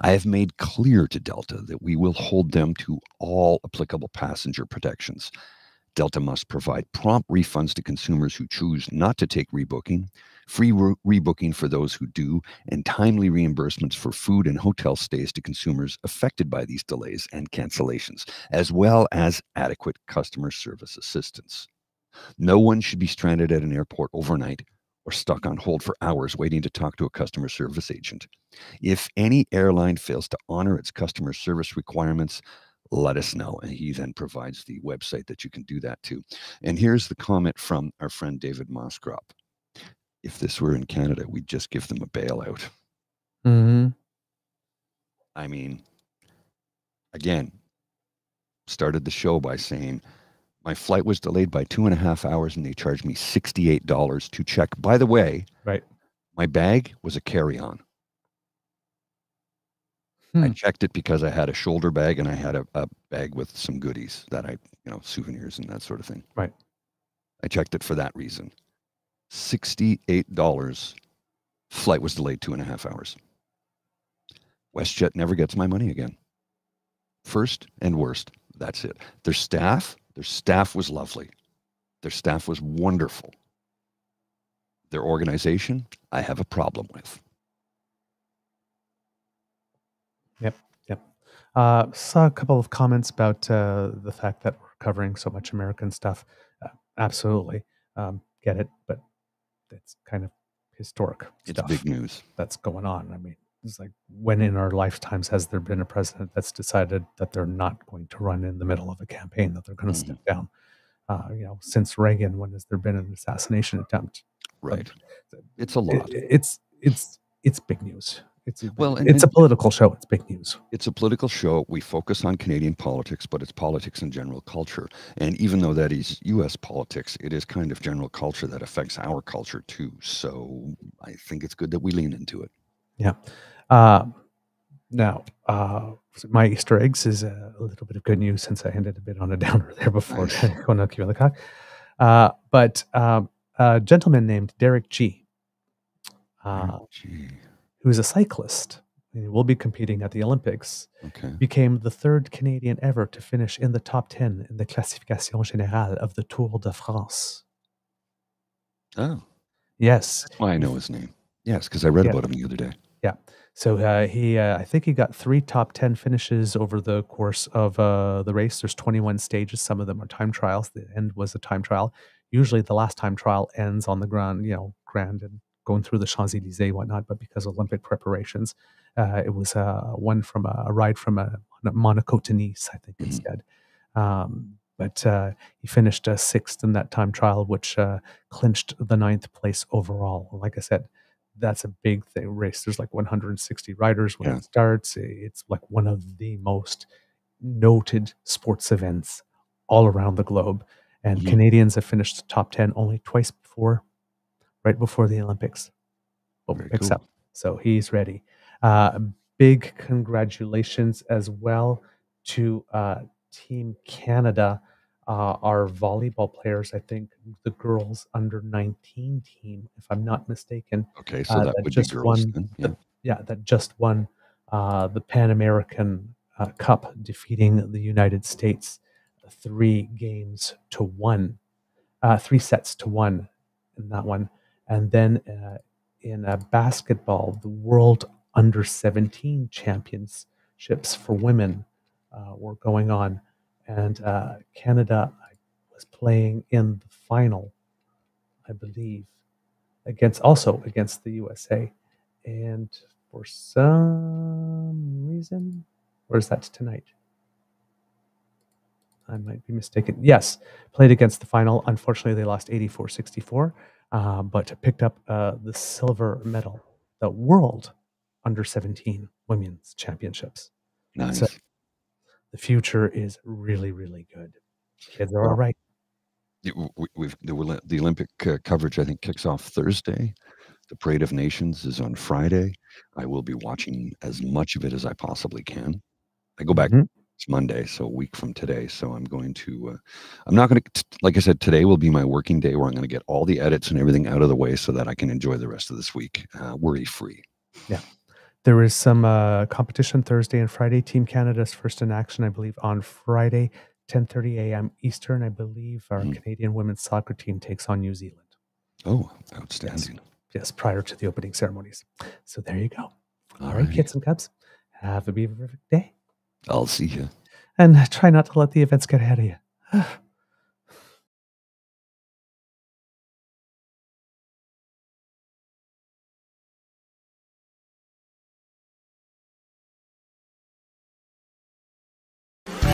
I have made clear to Delta that we will hold them to all applicable passenger protections. Delta must provide prompt refunds to consumers who choose not to take rebooking, free re- rebooking for those who do, and timely reimbursements for food and hotel stays to consumers affected by these delays and cancellations, as well as adequate customer service assistance. No one should be stranded at an airport overnight or stuck on hold for hours waiting to talk to a customer service agent. If any airline fails to honor its customer service requirements, let us know. And he then provides the website that you can do that to. And here's the comment from our friend David Moscrop. If this were in Canada, we'd just give them a bailout. Mm-hmm. I mean, again, started the show by saying my flight was delayed by two and a half hours and they charged me $68 to check. By the way, Right. my bag was a carry on. I Hmm. checked it because I had a shoulder bag and I had a, a bag with some goodies that I, you know, souvenirs and that sort of thing. Right. I checked it for that reason. $68. Flight was delayed two and a half hours. WestJet never gets my money again. First and worst. That's it. Their staff, their staff was lovely. Their staff was wonderful. Their organization, I have a problem with. Yep, yep. Uh, saw a couple of comments about uh, the fact that we're covering so much American stuff. Uh, absolutely, um, get it, but it's kind of historic It's stuff big news. that's going on. I mean, it's like when in our lifetimes has there been a president that's decided that they're not going to run in the middle of a campaign, that they're going to Mhm. step down? Uh, you know, since Reagan, when has there been an assassination attempt? Right. It's a It- lot. it's it's it's big news. It's Well, and- it's a political show. It's big news. It's a political show. We focus on Canadian politics, but it's politics and general culture. And even though that is US politics, it is kind of general culture that affects our culture too. So I think it's good that we lean into it. Uh, now, uh, my Easter eggs is a little bit of good news since I ended a bit on a downer there before going on. Uh, but um, a gentleman named Derek G, uh, Gee, who's a cyclist, and he will be competing at the Olympics, okay. became the third Canadian ever to finish in the top 10 in the Classification Générale of the Tour de France. Oh, Yes. that's why I know his name. Yes, because I read Yeah. about him the other day. So uh, he, uh, I think he got three top 10 finishes over the course of uh, the race. There's 21 stages. Some of them are time trials. The end was a time trial. Usually the last time trial ends on the ground, you know, grand and going through the Champs-Élysées and whatnot. But because of Olympic preparations, uh, it was uh, one from a, a ride from a, Monaco to Nice, I think Mhm. instead. Um, but uh, he finished uh, sixth in that time trial, which uh, clinched the ninth place overall. Like I said, that's a big thing race. There's like 160 riders when Yeah. it starts. It's like one of the most noted sports events all around the globe. And Mhm. Canadians have finished top 10 only twice before, right before the Olympics. Very picks cool. up. So he's ready. Uh, big congratulations as well to uh, Team Canada, uh, our volleyball players. I think the girls under 19 team, if I'm not mistaken, Okay, so Uh, that that would be girls. won then. the- Yeah. yeah, that just won uh, the Pan American uh, Cup, defeating the United States three games to one, uh, three sets to one in that one. And then uh, in basketball, the World Under 17 Championships for women uh, were going on. And uh, Canada was playing in the final, I believe, against also against the USA, and for some reason, or is that tonight? I might be mistaken. Yes, played against the final. Unfortunately, they lost 84 64, uh, but picked up uh, the silver medal, the World Under 17 Women's Championships. Nice. So the future is really, really good. Kids are all right. Yeah, We've the, the Olympic uh, coverage. I think kicks off Thursday. The Parade of Nations is on Friday. I will be watching as much of it as I possibly can. I go back Mhm. it's Monday, so a week from today. So I'm going to. Uh, I'm not going to. Like I said, today will be my working day where I'm going to get all the edits and everything out of the way so that I can enjoy the rest of this week uh, worry free. There is some uh, competition Thursday and Friday. Team Canada's first in action, I believe, on Friday, 10:30 a.m. Eastern. I believe our Mhm. Canadian women's soccer team takes on New Zealand. Oh, outstanding! Yes, prior to the opening ceremonies. So there you go. All All right, right. kids and cubs, have a beautiful day, I'll see you. and try not to let the events get ahead of you.